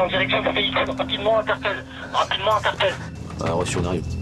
en direction du véhicule. Rapidement, interpelle. Rapidement, interpelle. Ah, reçu, on arrive.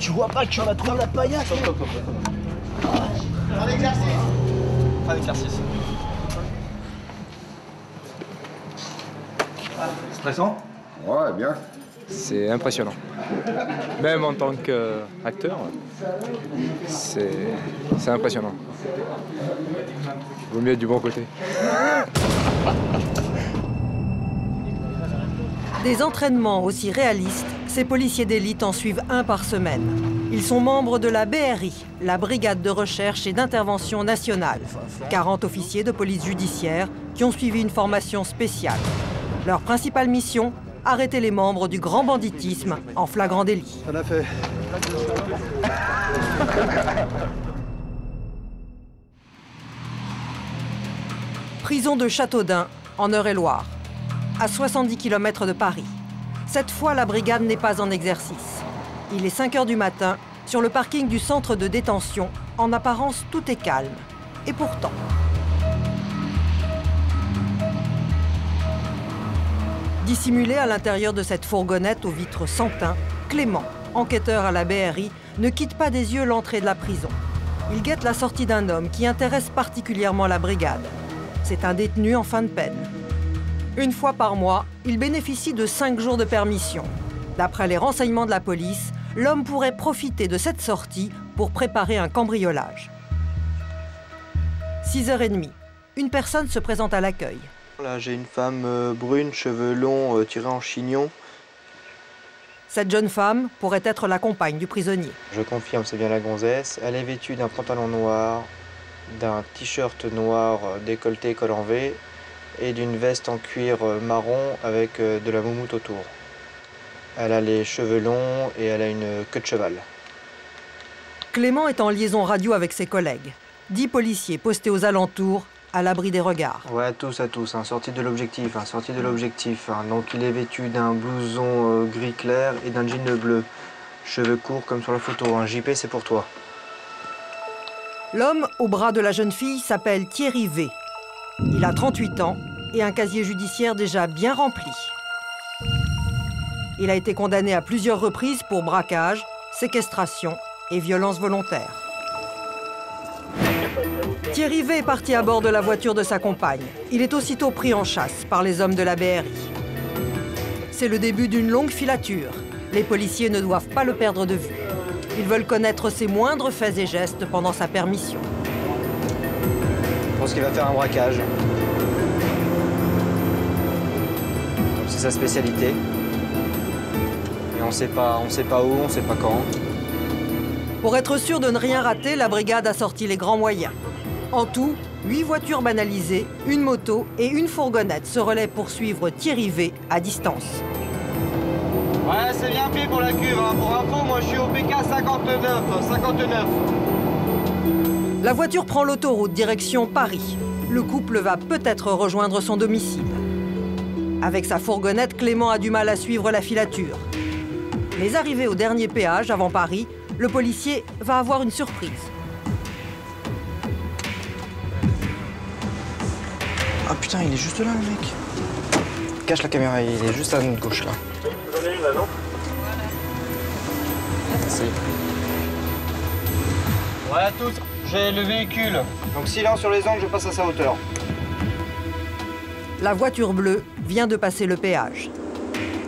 Tu vois pas que tu m'as trouvé la paillasse Pas d'exercice. Stressant Ouais, bien. C'est impressionnant. Même en tant qu'acteur, c'est c'est impressionnant. Il vaut mieux être du bon côté. Des entraînements aussi réalistes, ces policiers d'élite en suivent un par semaine. Ils sont membres de la BRI, la Brigade de recherche et d'intervention nationale. 40 officiers de police judiciaire qui ont suivi une formation spéciale. Leur principale mission Arrêter les membres du grand banditisme en flagrant délit. Ça l'a fait. Prison de Châteaudun, en Eure-et-Loire, à 70 km de Paris. Cette fois, la brigade n'est pas en exercice. Il est 5 heures du matin, sur le parking du centre de détention. En apparence, tout est calme. Et pourtant. Dissimulé à l'intérieur de cette fourgonnette aux vitres sans Clément, enquêteur à la BRI, ne quitte pas des yeux l'entrée de la prison. Il guette la sortie d'un homme qui intéresse particulièrement la brigade. C'est un détenu en fin de peine. Une fois par mois, il bénéficie de 5 jours de permission. D'après les renseignements de la police, l'homme pourrait profiter de cette sortie pour préparer un cambriolage. 6h30, une personne se présente à l'accueil. Là, j'ai une femme euh, brune, cheveux longs, euh, tirés en chignon. Cette jeune femme pourrait être la compagne du prisonnier. Je confirme, c'est bien la gonzesse. Elle est vêtue d'un pantalon noir, d'un t-shirt noir euh, décolleté col en V et d'une veste en cuir euh, marron avec euh, de la moumoute autour. Elle a les cheveux longs et elle a une queue de cheval. Clément est en liaison radio avec ses collègues. Dix policiers postés aux alentours, à l'abri des regards. Ouais, à tous, à tous, hein, sorti de l'objectif, hein, sorti de l'objectif. hein. Donc il est vêtu d'un blouson euh, gris clair et d'un jean bleu. Cheveux courts comme sur la photo. Un JP, c'est pour toi. L'homme au bras de la jeune fille s'appelle Thierry V. Il a 38 ans et un casier judiciaire déjà bien rempli. Il a été condamné à plusieurs reprises pour braquage, séquestration et violence volontaire. Thierry V est parti à bord de la voiture de sa compagne. Il est aussitôt pris en chasse par les hommes de la BRI. C'est le début d'une longue filature. Les policiers ne doivent pas le perdre de vue. Ils veulent connaître ses moindres faits et gestes pendant sa permission. Je pense qu'il va faire un braquage. C'est sa spécialité. Et on sait pas, on sait pas où, on sait pas quand. Pour être sûr de ne rien rater, la brigade a sorti les grands moyens. En tout, huit voitures banalisées, une moto et une fourgonnette se relaient pour suivre Thierry V à distance. Ouais, c'est bien pris pour la cuve. hein. Pour info, moi je suis au PK 59. 59. La voiture prend l'autoroute direction Paris. Le couple va peut-être rejoindre son domicile. Avec sa fourgonnette, Clément a du mal à suivre la filature. Mais arrivé au dernier péage avant Paris, le policier va avoir une surprise. Ah putain, il est juste là, le mec. Cache la caméra, il est juste à notre gauche là. Merci. Ouais, à tous. J'ai le véhicule. Donc silence sur les angles, je passe à sa hauteur. La voiture bleue vient de passer le péage.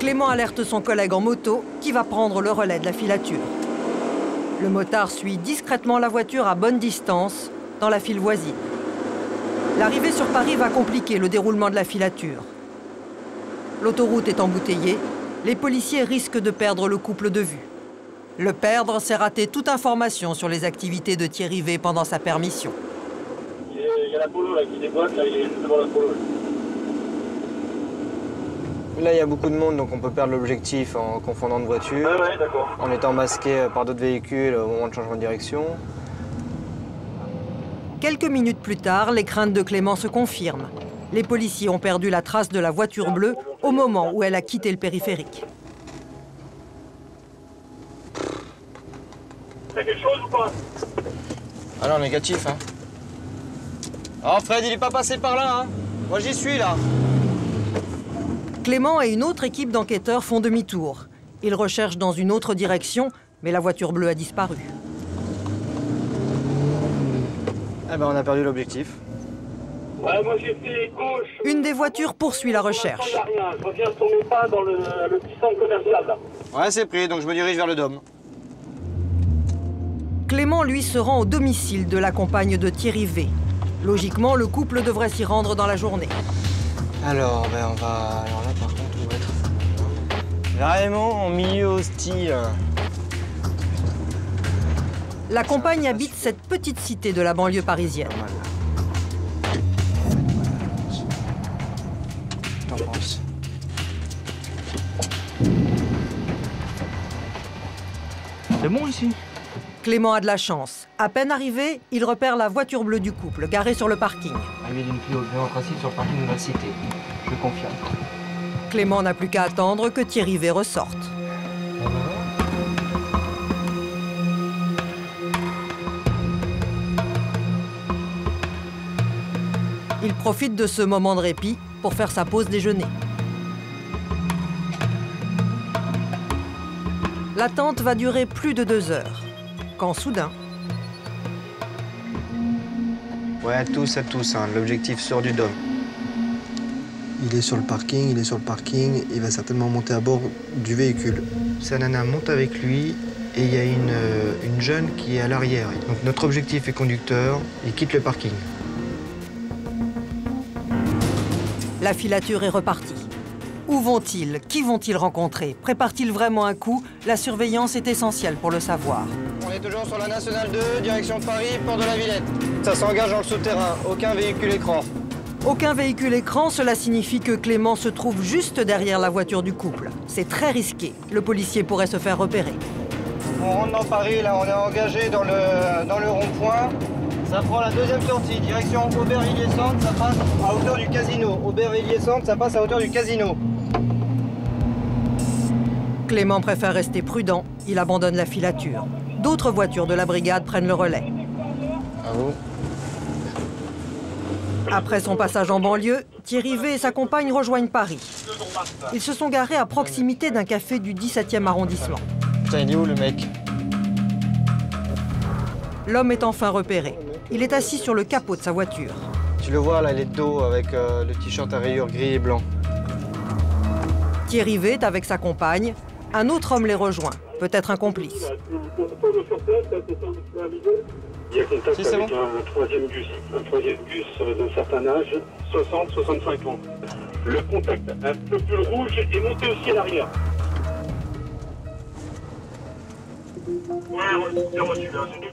Clément alerte son collègue en moto qui va prendre le relais de la filature. Le motard suit discrètement la voiture à bonne distance dans la file voisine. L'arrivée sur Paris va compliquer le déroulement de la filature. L'autoroute est embouteillée, les policiers risquent de perdre le couple de vue. Le perdre, c'est rater toute information sur les activités de Thierry V pendant sa permission. Il y a la polo là qui déboîte, là, il est juste devant la polo. Là, il y a beaucoup de monde, donc on peut perdre l'objectif en confondant de voitures, ouais, en étant masqué par d'autres véhicules au moment de changement de direction. Quelques minutes plus tard, les craintes de Clément se confirment. Les policiers ont perdu la trace de la voiture bleue au moment où elle a quitté le périphérique. T'as quelque chose ou pas Ah non, négatif, hein. Oh, Fred, il est pas passé par là, hein. Moi, j'y suis, là. Clément et une autre équipe d'enquêteurs font demi-tour. Ils recherchent dans une autre direction, mais la voiture bleue a disparu. Eh ben, on a perdu l'objectif. Ouais, moi j'ai fait gauche. Une des voitures poursuit la recherche. Je reviens sur mes pas dans le, le petit centre commercial là. Ouais, c'est pris, donc je me dirige vers le Dôme. Clément, lui, se rend au domicile de la compagne de Thierry V. Logiquement, le couple devrait s'y rendre dans la journée. Alors, ben, on va... Alors là, par contre, on va être... Vraiment en milieu hostile. La compagne habite cette petite cité de la banlieue parisienne. T'en penses C'est bon ici? Clément a de la chance. À peine arrivé, il repère la voiture bleue du couple, garée sur le parking. Arrivée d'une Clio en principe sur le parking de la cité. Je confirme. Clément n'a plus qu'à attendre que Thierry V ressorte. Il profite de ce moment de répit pour faire sa pause déjeuner. L'attente va durer plus de deux heures. Quand soudain, Ouais, à tous, à tous, hein. l'objectif sort du Dôme. Il est sur le parking, il est sur le parking, il va certainement monter à bord du véhicule. Sa nana monte avec lui et il y a une, euh, une jeune qui est à l'arrière. Donc notre objectif est conducteur, il quitte le parking. la filature est repartie. Où vont-ils? Qui vont-ils rencontrer? Préparent-ils vraiment un coup? La surveillance est essentielle pour le savoir. On est toujours sur la Nationale 2, direction Paris, port de la Villette. Ça s'engage dans le souterrain, aucun véhicule écran. Aucun véhicule écran, cela signifie que Clément se trouve juste derrière la voiture du couple. C'est très risqué. Le policier pourrait se faire repérer. On rentre dans Paris, là, on est engagé dans le, dans le rond-point. Ça prend la deuxième sortie, direction Aubervilliers-Centre, ça passe à hauteur du casino. Aubervilliers-Centre, ça passe à hauteur du casino. Clément préfère rester prudent. Il abandonne la filature. D'autres voitures de la brigade prennent le relais. À vous Après son passage en banlieue, Thierry V et sa compagne rejoignent Paris. Ils se sont garés à proximité d'un café du 17e arrondissement. Putain, il est où le mec L'homme est enfin repéré. Il est assis sur le capot de sa voiture. Tu le vois, là, il est de dos avec euh, le t-shirt à rayures gris et blanc. Thierry V est avec sa compagne. Un autre homme les rejoint, peut-être un complice. Il y a contact Si, c'est avec bon. un troisième bus, un troisième bus euh, d'un certain âge, 60-65 ans. Le contact, un peu plus rouge est monté aussi à l'arrière.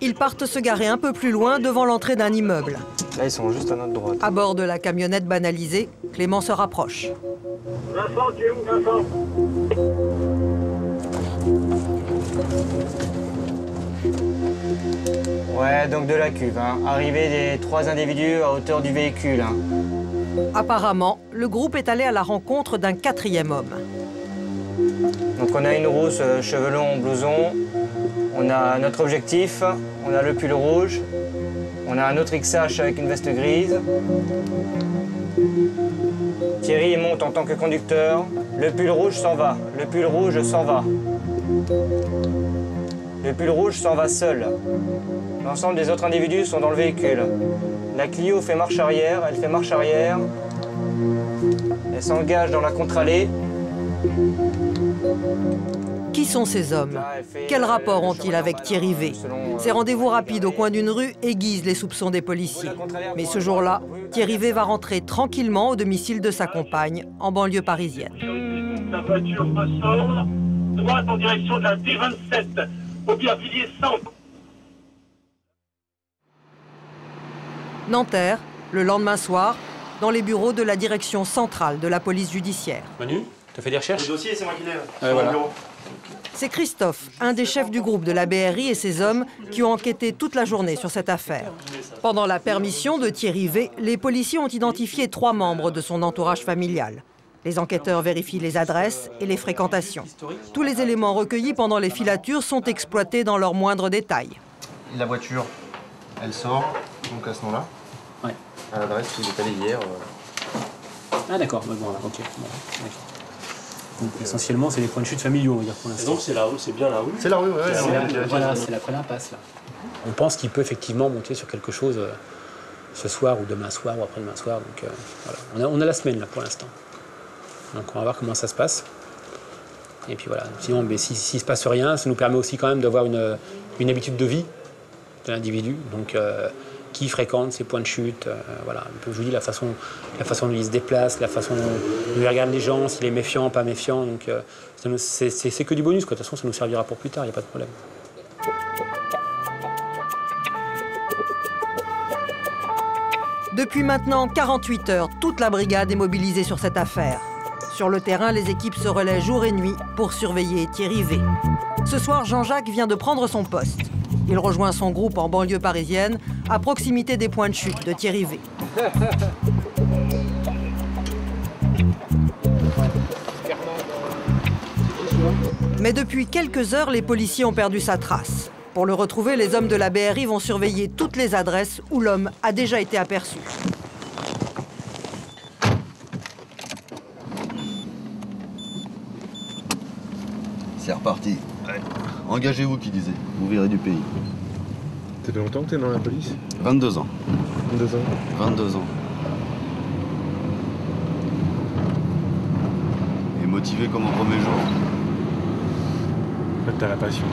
Ils partent se garer un peu plus loin devant l'entrée d'un immeuble. Là, ils sont juste à notre droite. À bord de la camionnette banalisée, Clément se rapproche. Vincent, tu es où, Vincent? Ouais, donc de la cuve. Hein. Arrivée des trois individus à hauteur du véhicule. hein. Apparemment, le groupe est allé à la rencontre d'un quatrième homme. Donc on a une rousse, euh, cheveux longs, blouson. On a notre objectif, on a le pull rouge. On a un autre XH avec une veste grise. Thierry monte en tant que conducteur. Le pull rouge s'en va. Le pull rouge s'en va. Le pull rouge s'en va seul. L'ensemble des autres individus sont dans le véhicule. La Clio fait marche arrière, elle fait marche arrière. Elle s'engage dans la contre-allée. Qui sont ces hommes? Quel rapport ont-ils avec Thierry V? Ces rendez-vous rapides au coin d'une rue aiguisent les soupçons des policiers. Mais ce jour-là, Thierry V va rentrer tranquillement au domicile de sa compagne, en banlieue parisienne. La voiture ressort, droite en direction de la D27. Aubervilliers Centre. Nanterre, le lendemain soir, dans les bureaux de la direction centrale de la police judiciaire. Manu, t'as fait des recherches Le dossier, c'est moi qui l'ai. Ouais, voilà. C'est Christophe, un des chefs du groupe de la BRI et ses hommes qui ont enquêté toute la journée sur cette affaire. Pendant la permission de Thierry V, les policiers ont identifié trois membres de son entourage familial. Les enquêteurs vérifient les adresses et les fréquentations. Tous les éléments recueillis pendant les filatures sont exploités dans leurs moindres détails. La voiture, elle sort, donc à ce nom-là. Ouais. À l'adresse où il est allé hier. euh, Ah d'accord, bon, voilà, ok. Donc essentiellement, c'est les points de chute familiaux, on va dire pour l'instant. Donc c'est la rue, c'est bien la rue. C'est la rue, ouais. C'est la- voilà, c'est l'après l'impasse là. On pense qu'il peut effectivement monter sur quelque chose euh, ce soir ou demain soir ou après-demain soir. Donc euh, voilà, on a, on a la semaine là pour l'instant. Donc on va voir comment ça se passe. Et puis voilà, sinon mais si- s'il ne se passe rien, ça nous permet aussi quand même d'avoir une, une habitude de vie de l'individu. Donc euh, qui fréquente ses points de chute, euh, voilà. Je vous dis la façon, la façon dont il se déplace, la façon dont il regarde les gens, s'il est méfiant, pas méfiant. Donc euh, c'est que du bonus quoi. De toute façon, ça nous servira pour plus tard, il n'y a pas de problème. Depuis maintenant 48 heures, toute la brigade est mobilisée sur cette affaire. Sur le terrain, les équipes se relaient jour et nuit pour surveiller Thierry V. Ce soir, Jean-Jacques vient de prendre son poste. Il rejoint son groupe en banlieue parisienne, à proximité des points de chute de Thierry V. Mais depuis quelques heures, les policiers ont perdu sa trace. Pour le retrouver, les hommes de la BRI vont surveiller toutes les adresses où l'homme a déjà été aperçu. Engagez-vous, qui disait. Vous verrez du pays. Ça fait longtemps que t'es dans la police 22 ans. Deux ans. 22 ans. Et motivé comme au premier jour. En fait, t'as la passion.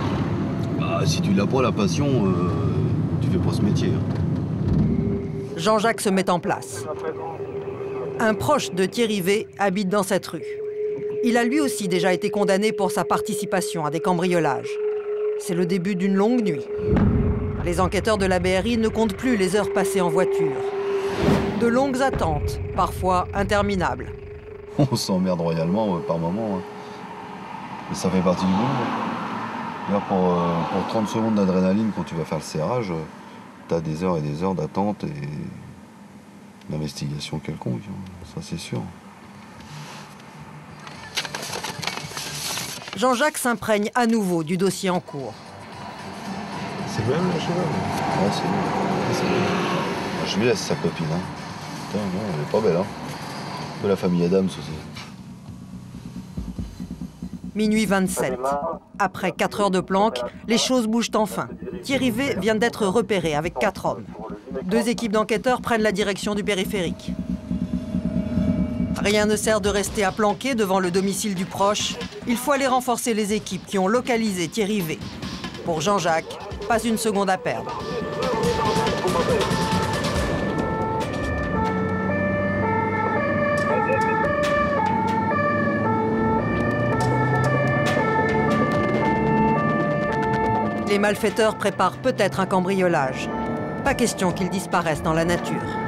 Bah, si tu l'as pas, la passion, euh, tu fais pas ce métier. hein. Jean-Jacques se met en place. Un proche de Thierry V habite dans cette rue. Il a lui aussi déjà été condamné pour sa participation à des cambriolages. C'est le début d'une longue nuit. Les enquêteurs de la BRI ne comptent plus les heures passées en voiture. De longues attentes, parfois interminables. On s'emmerde royalement euh, par moment. hein. Mais ça fait partie du boulot. hein. Là, pour, euh, pour 30 secondes d'adrénaline, quand tu vas faire le serrage, euh, t'as des heures et des heures d'attente et d'investigation quelconque. hein. Ça, c'est sûr. Jean-Jacques s'imprègne à nouveau du dossier en cours. C'est le même, le cheval Ouais, c'est Je lui laisse sa copine. Hein. Putain, non, elle est pas belle. Hein. Un peu la famille Adams aussi. Minuit 27. Après 4 heures de planque, les choses bougent enfin. Thierry V vient d'être repéré avec 4 hommes. Deux équipes d'enquêteurs prennent la direction du périphérique. Rien ne sert de rester à planquer devant le domicile du proche. Il faut aller renforcer les équipes qui ont localisé Thierry V. Pour Jean-Jacques, pas une seconde à perdre. Les malfaiteurs préparent peut-être un cambriolage. Pas question qu'ils disparaissent dans la nature.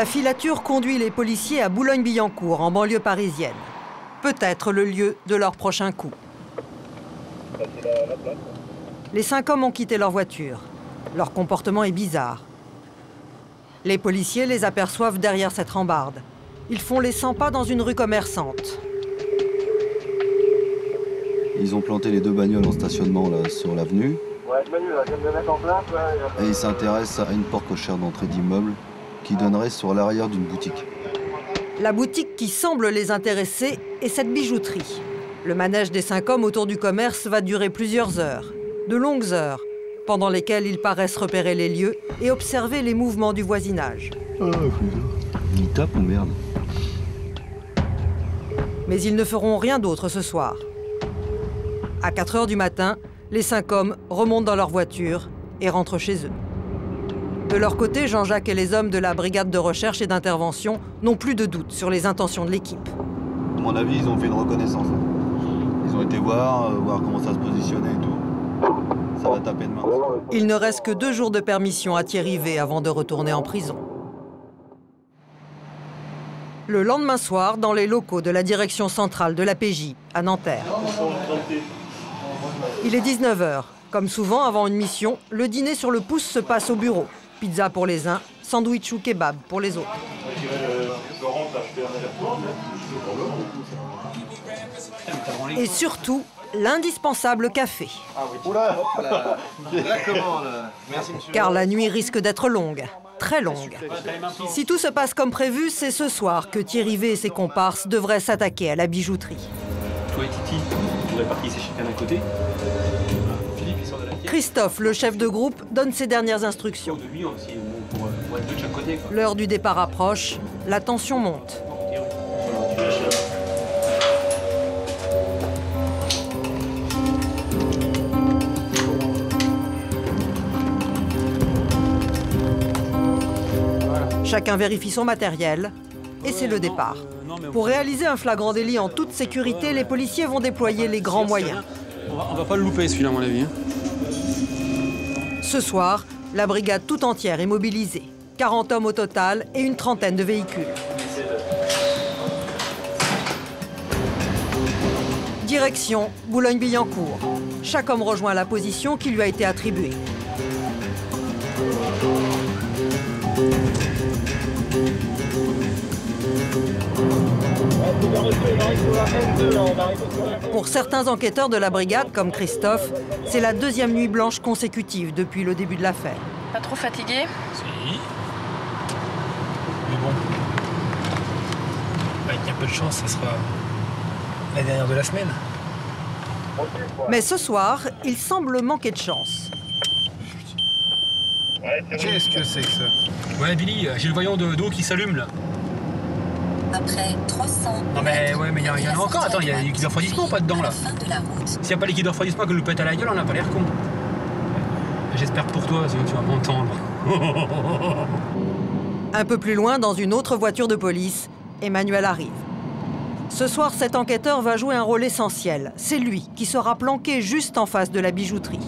La filature conduit les policiers à Boulogne-Billancourt, en banlieue parisienne. Peut-être le lieu de leur prochain coup. Les cinq hommes ont quitté leur voiture. Leur comportement est bizarre. Les policiers les aperçoivent derrière cette rambarde. Ils font les 100 pas dans une rue commerçante. Ils ont planté les deux bagnoles en stationnement là, sur l'avenue Ouais, Manu, là, je viens de me mettre en place. et ils s'intéressent à une porte cochère d'entrée d'immeuble qui donnerait sur l'arrière d'une boutique. La boutique qui semble les intéresser est cette bijouterie. Le manège des cinq hommes autour du commerce va durer plusieurs heures, de longues heures, pendant lesquelles ils paraissent repérer les lieux et observer les mouvements du voisinage. Ils tapent ou merde Mais ils ne feront rien d'autre ce soir. À 4 heures du matin, Les cinq hommes remontent dans leur voiture et rentrent chez eux. De leur côté, Jean-Jacques et les hommes de la brigade de recherche et d'intervention n'ont plus de doute sur les intentions de l'équipe. À mon avis, ils ont fait une reconnaissance. Ils ont été voir, euh, voir comment ça se positionnait et tout. Ça va taper de main. Il ne reste que deux jours de permission à Thierry V avant de retourner en prison. Le lendemain soir, dans les locaux de la direction centrale de la PJ, à Nanterre. Il est 19h. Comme souvent avant une mission, le dîner sur le pouce se passe au bureau. Pizza pour les uns, sandwich ou kebab pour les autres. Et surtout, l'indispensable café. Car la nuit risque d'être longue, très longue. Si tout se passe comme prévu, c'est ce soir que Thierry V et ses comparses devraient s'attaquer à la bijouterie. Toi et Titi, vous répartissez chacun d'un côté. Christophe, le chef de groupe, donne ses dernières instructions. Quoi. L'heure du départ approche, la tension monte. Euh, Chacun vérifie son matériel et c'est le départ. Pour réaliser un flagrant délit en toute sécurité, les policiers vont déployer les grands moyens. On va, on va pas le louper celui-là, à mon avis. Ce soir, la brigade tout entière est mobilisée. 40 hommes au total et une trentaine de véhicules. Direction Boulogne-Billancourt. Chaque homme rejoint la position qui lui a été attribuée. Pour certains enquêteurs de la brigade, comme Christophe, c'est la deuxième nuit blanche consécutive depuis le début de l'affaire. Pas trop fatigué? Si. Mais bon. Bah, Il y a peu de chance, ça sera la dernière de la semaine. Mais ce soir, il semble manquer de chance. Qu'est-ce que c'est que ça? Ouais, Billy, j'ai le voyant de- d'eau qui s'allume là. Après 300. Non, mais ouais, mais il y, en a encore. Attends, il y a liquide de refroidissement ou pas dedans là. S'il n'y a pas liquide de refroidissement que nous pète à la gueule, on n'a pas l'air con. J'espère pour toi, sinon tu vas m'entendre. Un peu plus loin, dans une autre voiture de police, Emmanuel arrive. Ce soir, cet enquêteur va jouer un rôle essentiel. C'est lui qui sera planqué juste en face de la bijouterie.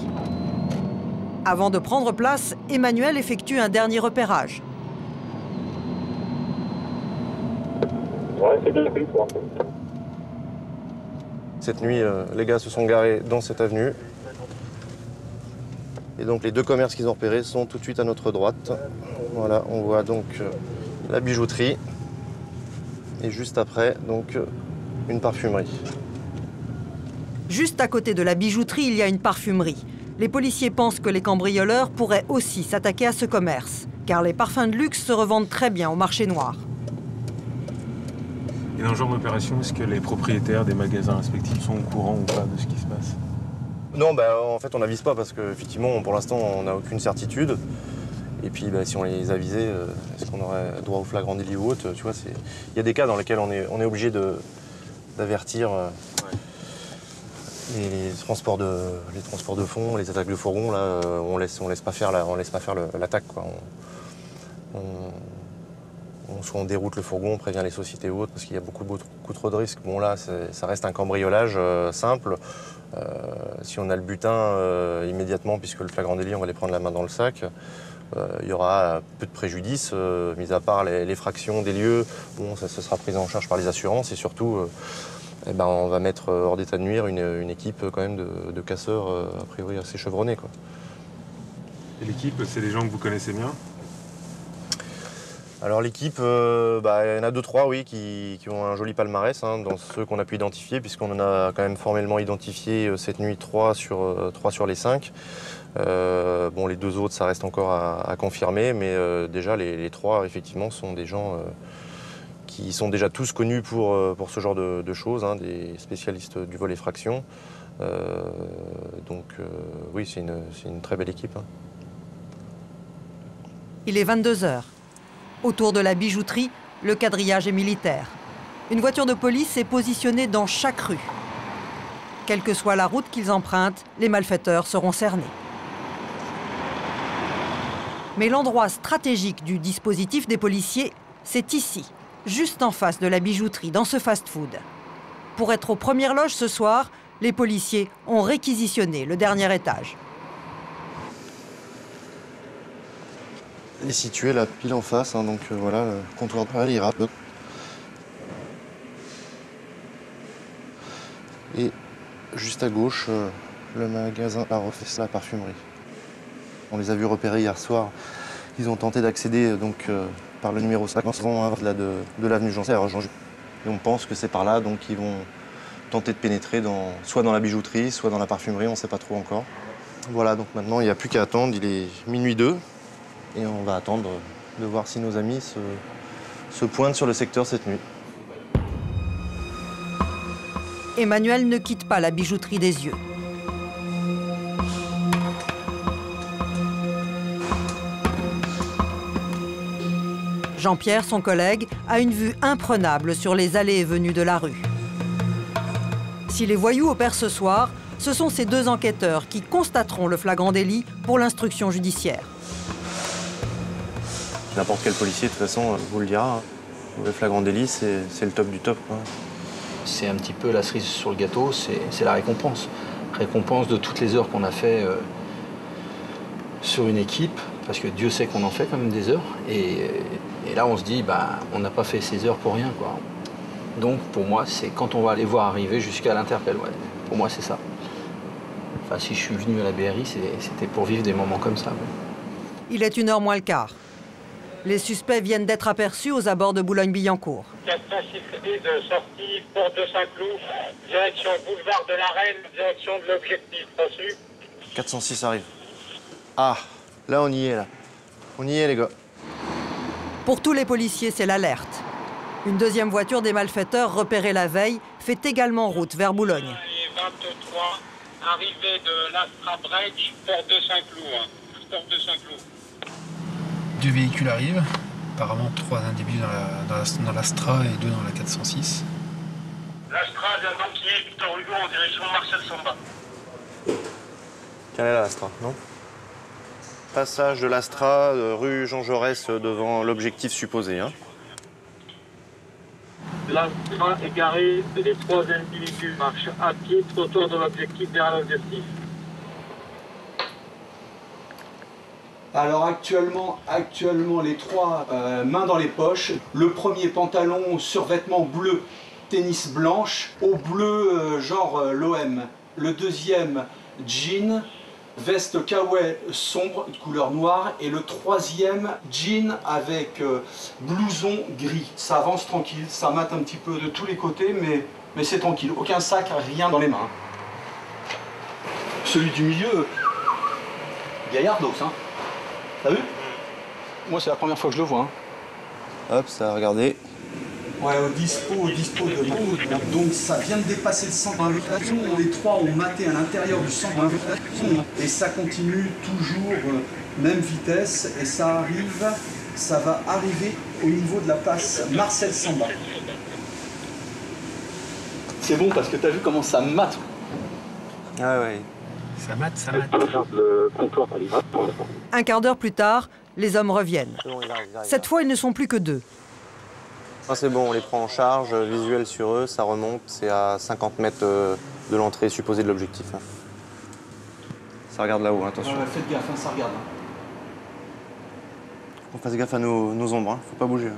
Avant de prendre place, Emmanuel effectue un dernier repérage. Ouais, c'est bien fait, toi. Cette nuit, euh, les gars se sont garés dans cette avenue. Et donc les deux commerces qu'ils ont repérés sont tout de suite à notre droite. Voilà, on voit donc euh, la bijouterie. Et juste après, donc, euh, une parfumerie. Juste à côté de la bijouterie, il y a une parfumerie. Les policiers pensent que les cambrioleurs pourraient aussi s'attaquer à ce commerce, car les parfums de luxe se revendent très bien au marché noir. Et dans le genre d'opération, est-ce que les propriétaires des magasins respectifs sont au courant ou pas de ce qui se passe? Non, bah, en fait, on n'avise pas parce qu'effectivement, pour l'instant, on n'a aucune certitude. Et puis, bah, si on les avisait, euh, est-ce qu'on aurait droit au flagrant délit ou autre? Tu vois, il y a des cas dans lesquels on est, on est obligé d'avertir euh, les, les transports de, les transports de fonds, les attaques de fourgons. Là, euh, on laisse, on laisse pas faire la- on laisse pas faire le- l'attaque. quoi. On, on- soit on déroute le fourgon, on prévient les sociétés ou autres parce qu'il y a beaucoup, trop de risques. Bon, là, ça reste un cambriolage euh, simple. Euh, si on a le butin euh, immédiatement, puisque le flagrant délit, on va les prendre la main dans le sac, il y aura peu de préjudice, mis à part les, fractions des lieux. Bon, ça, sera pris en charge par les assurances et surtout, eh ben, on va mettre hors d'état de nuire une, équipe quand même de, casseurs a priori assez chevronnés. Et l'équipe, c'est des gens que vous connaissez bien? Alors l'équipe, euh, bah, il y en a deux, trois, oui, qui, qui ont un joli palmarès hein, dans ceux qu'on a pu identifier, puisqu'on en a quand même formellement identifié euh, cette nuit trois sur, euh, sur les cinq. Euh, bon, les deux autres, ça reste encore à, confirmer, mais déjà les, trois, effectivement, sont des gens qui sont déjà tous connus pour, pour ce genre de, choses, hein, des spécialistes du vol effraction. Donc oui, c'est une, une très belle équipe. hein. Il est 22 heures. Autour de la bijouterie, le quadrillage est militaire. Une voiture de police est positionnée dans chaque rue. Quelle que soit la route qu'ils empruntent, les malfaiteurs seront cernés. Mais l'endroit stratégique du dispositif des policiers, c'est ici, juste en face de la bijouterie, dans ce fast-food. Pour être aux premières loges ce soir, les policiers ont réquisitionné le dernier étage. Est située là, pile en face, hein, donc euh, voilà, le comptoir de ira. Et juste à gauche, euh, le magasin La Refesse, la parfumerie. On les a vus repérer hier soir. Ils ont tenté d'accéder euh, donc par le numéro 50 là, de, de l'avenue Jean Jean Et on pense que c'est par là donc ils vont tenter de pénétrer dans, soit dans la bijouterie, soit dans la parfumerie, on ne sait pas trop encore. Voilà, donc maintenant il n'y a plus qu'à attendre, il est minuit 2 et on va attendre de voir si nos amis se, pointent sur le secteur cette nuit. Emmanuel ne quitte pas la bijouterie des yeux. Jean-Pierre, son collègue, a une vue imprenable sur les allées et venues de la rue. Si les voyous opèrent ce soir, ce sont ces deux enquêteurs qui constateront le flagrant délit pour l'instruction judiciaire. N'importe quel policier, de toute façon, vous le dira. Hein. Le flagrant délit, c'est le top du top. C'est un petit peu la cerise sur le gâteau, c'est la récompense. Récompense de toutes les heures qu'on a fait euh, sur une équipe, parce que Dieu sait qu'on en fait quand même des heures. Et, là, on se dit, bah, on n'a pas fait ces heures pour rien. Quoi. Donc, pour moi, c'est quand on va les voir arriver jusqu'à l'interpelle. Pour moi, c'est ça. Enfin, si je suis venu à la BRI, c'était pour vivre des moments comme ça. Il est une heure moins le quart. Les suspects viennent d'être aperçus aux abords de Boulogne-Billancourt. de sortie, porte de Saint-Cloud, direction boulevard de la Reine, direction de l'objectif. Reçu 406 arrive. Ah, là on y est, là. On y est, les gars. Pour tous les policiers, c'est l'alerte. Une deuxième voiture des malfaiteurs repérée la veille fait également route vers Boulogne. 23, arrivée de l'Astra Bridge, porte de Saint-Cloud. Hein. Porte de Saint-Cloud. Deux véhicules arrivent, apparemment trois individus dans l'Astra et deux dans la 406. L'Astra vient d'enquiller Victor Hugo en direction de Marcel Samba. Quelle est l'Astra, non? Passage de l'Astra, euh, rue Jean Jaurès, euh, devant l'objectif supposé. Hein. L'Astra est garé, les trois individus marchent à pied autour de l'objectif derrière l'objectif. Alors actuellement, les trois euh, mains dans les poches. Le premier pantalon survêtement bleu, tennis blanche, au bleu euh, genre euh, l'OM. Le deuxième jean, veste kawaii sombre, de couleur noire. Et le troisième jean avec blouson gris. Ça avance tranquille, ça mate un petit peu de tous les côtés, mais, mais c'est tranquille. Aucun sac, rien dans les mains. Celui du milieu, gaillardos, hein T'as vu? Moi, c'est la première fois que je le vois. Hein. Hop, ça a regardé. Ouais, au dispo, au dispo de Donc ça vient de dépasser le centre d'invitation. Les trois ont maté à l'intérieur du centre d'invitation. Et ça continue toujours euh, même vitesse. Et ça arrive, ça va arriver au niveau de la place Marcel Samba. C'est bon parce que t'as vu comment ça mate. Ah ouais. Ça mate, ça mate. Un quart d'heure plus tard, les hommes reviennent. Cette fois, ils ne sont plus que deux. Ah, c'est bon, on les prend en charge, visuel sur eux, ça remonte, c'est à 50 mètres euh, de l'entrée supposée de l'objectif. Hein. Ça regarde là-haut, attention. faites gaffe, hein, ça regarde. On fasse gaffe à nos, ombres, hein. faut pas bouger.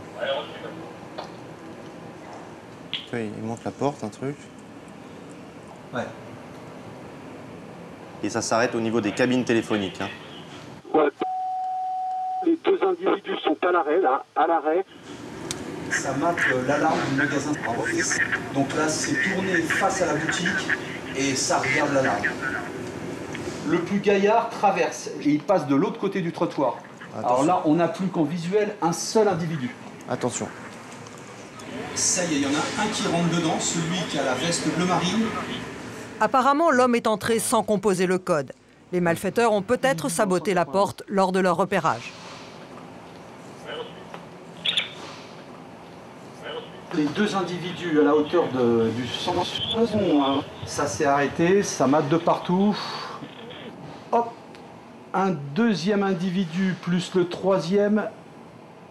il monte la porte, un truc. Ouais et ça s'arrête au niveau des cabines téléphoniques. Hein. Les deux individus sont à l'arrêt, là, à l'arrêt. Ça mate l'alarme du magasin Donc là, c'est tourné face à la boutique et ça regarde l'alarme. Le plus gaillard traverse et il passe de l'autre côté du trottoir. Alors là, on n'a plus qu'en visuel un seul individu. Attention. Ça y est, il y en a un qui rentre dedans, celui qui a la veste bleu marine, Apparemment, l'homme est entré sans composer le code. Les malfaiteurs ont peut-être saboté la porte lors de leur repérage. Les deux individus à la hauteur de- du sens, ça s'est arrêté, ça mate de partout. Hop, un deuxième individu plus le troisième,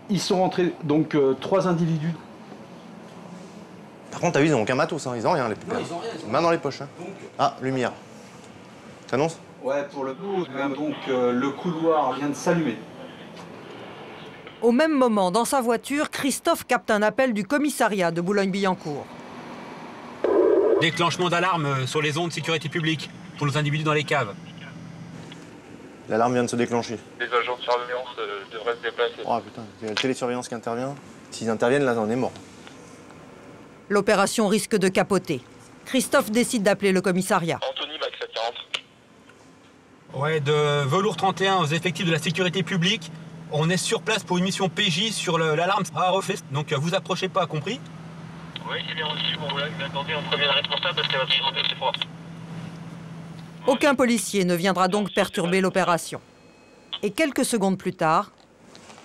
ils sont rentrés, donc euh, trois individus. Par contre, t'as vu, ils n'ont aucun matos, hein. ils ont rien, les poupées. Non, ils ont rien, ils ont Main dans les poches. hein. Ah, lumière. T'annonces? Ouais, pour le coup, donc euh, le couloir vient de s'allumer. Au même moment, dans sa voiture, Christophe capte un appel du commissariat de Boulogne-Billancourt. Déclenchement d'alarme euh, sur les ondes de sécurité publique pour nos individus dans les caves. L'alarme vient de se déclencher. Les agents de surveillance euh, devraient se déplacer. Oh putain, il y a la télésurveillance qui intervient. S'ils interviennent, là, on est mort. L'opération risque de capoter. Christophe décide d'appeler le commissariat. Anthony Max 740. Ouais, de Velours 31 aux effectifs de la sécurité publique. On est sur place pour une mission PJ sur le- l'alarme à refait. Donc euh, vous approchez pas, compris? Oui, c'est bien reçu. Bon, voilà, mais attendez, on prévient la responsable parce qu'elle va se rendre c'est froid. Aucun policier ne viendra donc perturber l'opération. Et quelques secondes plus tard,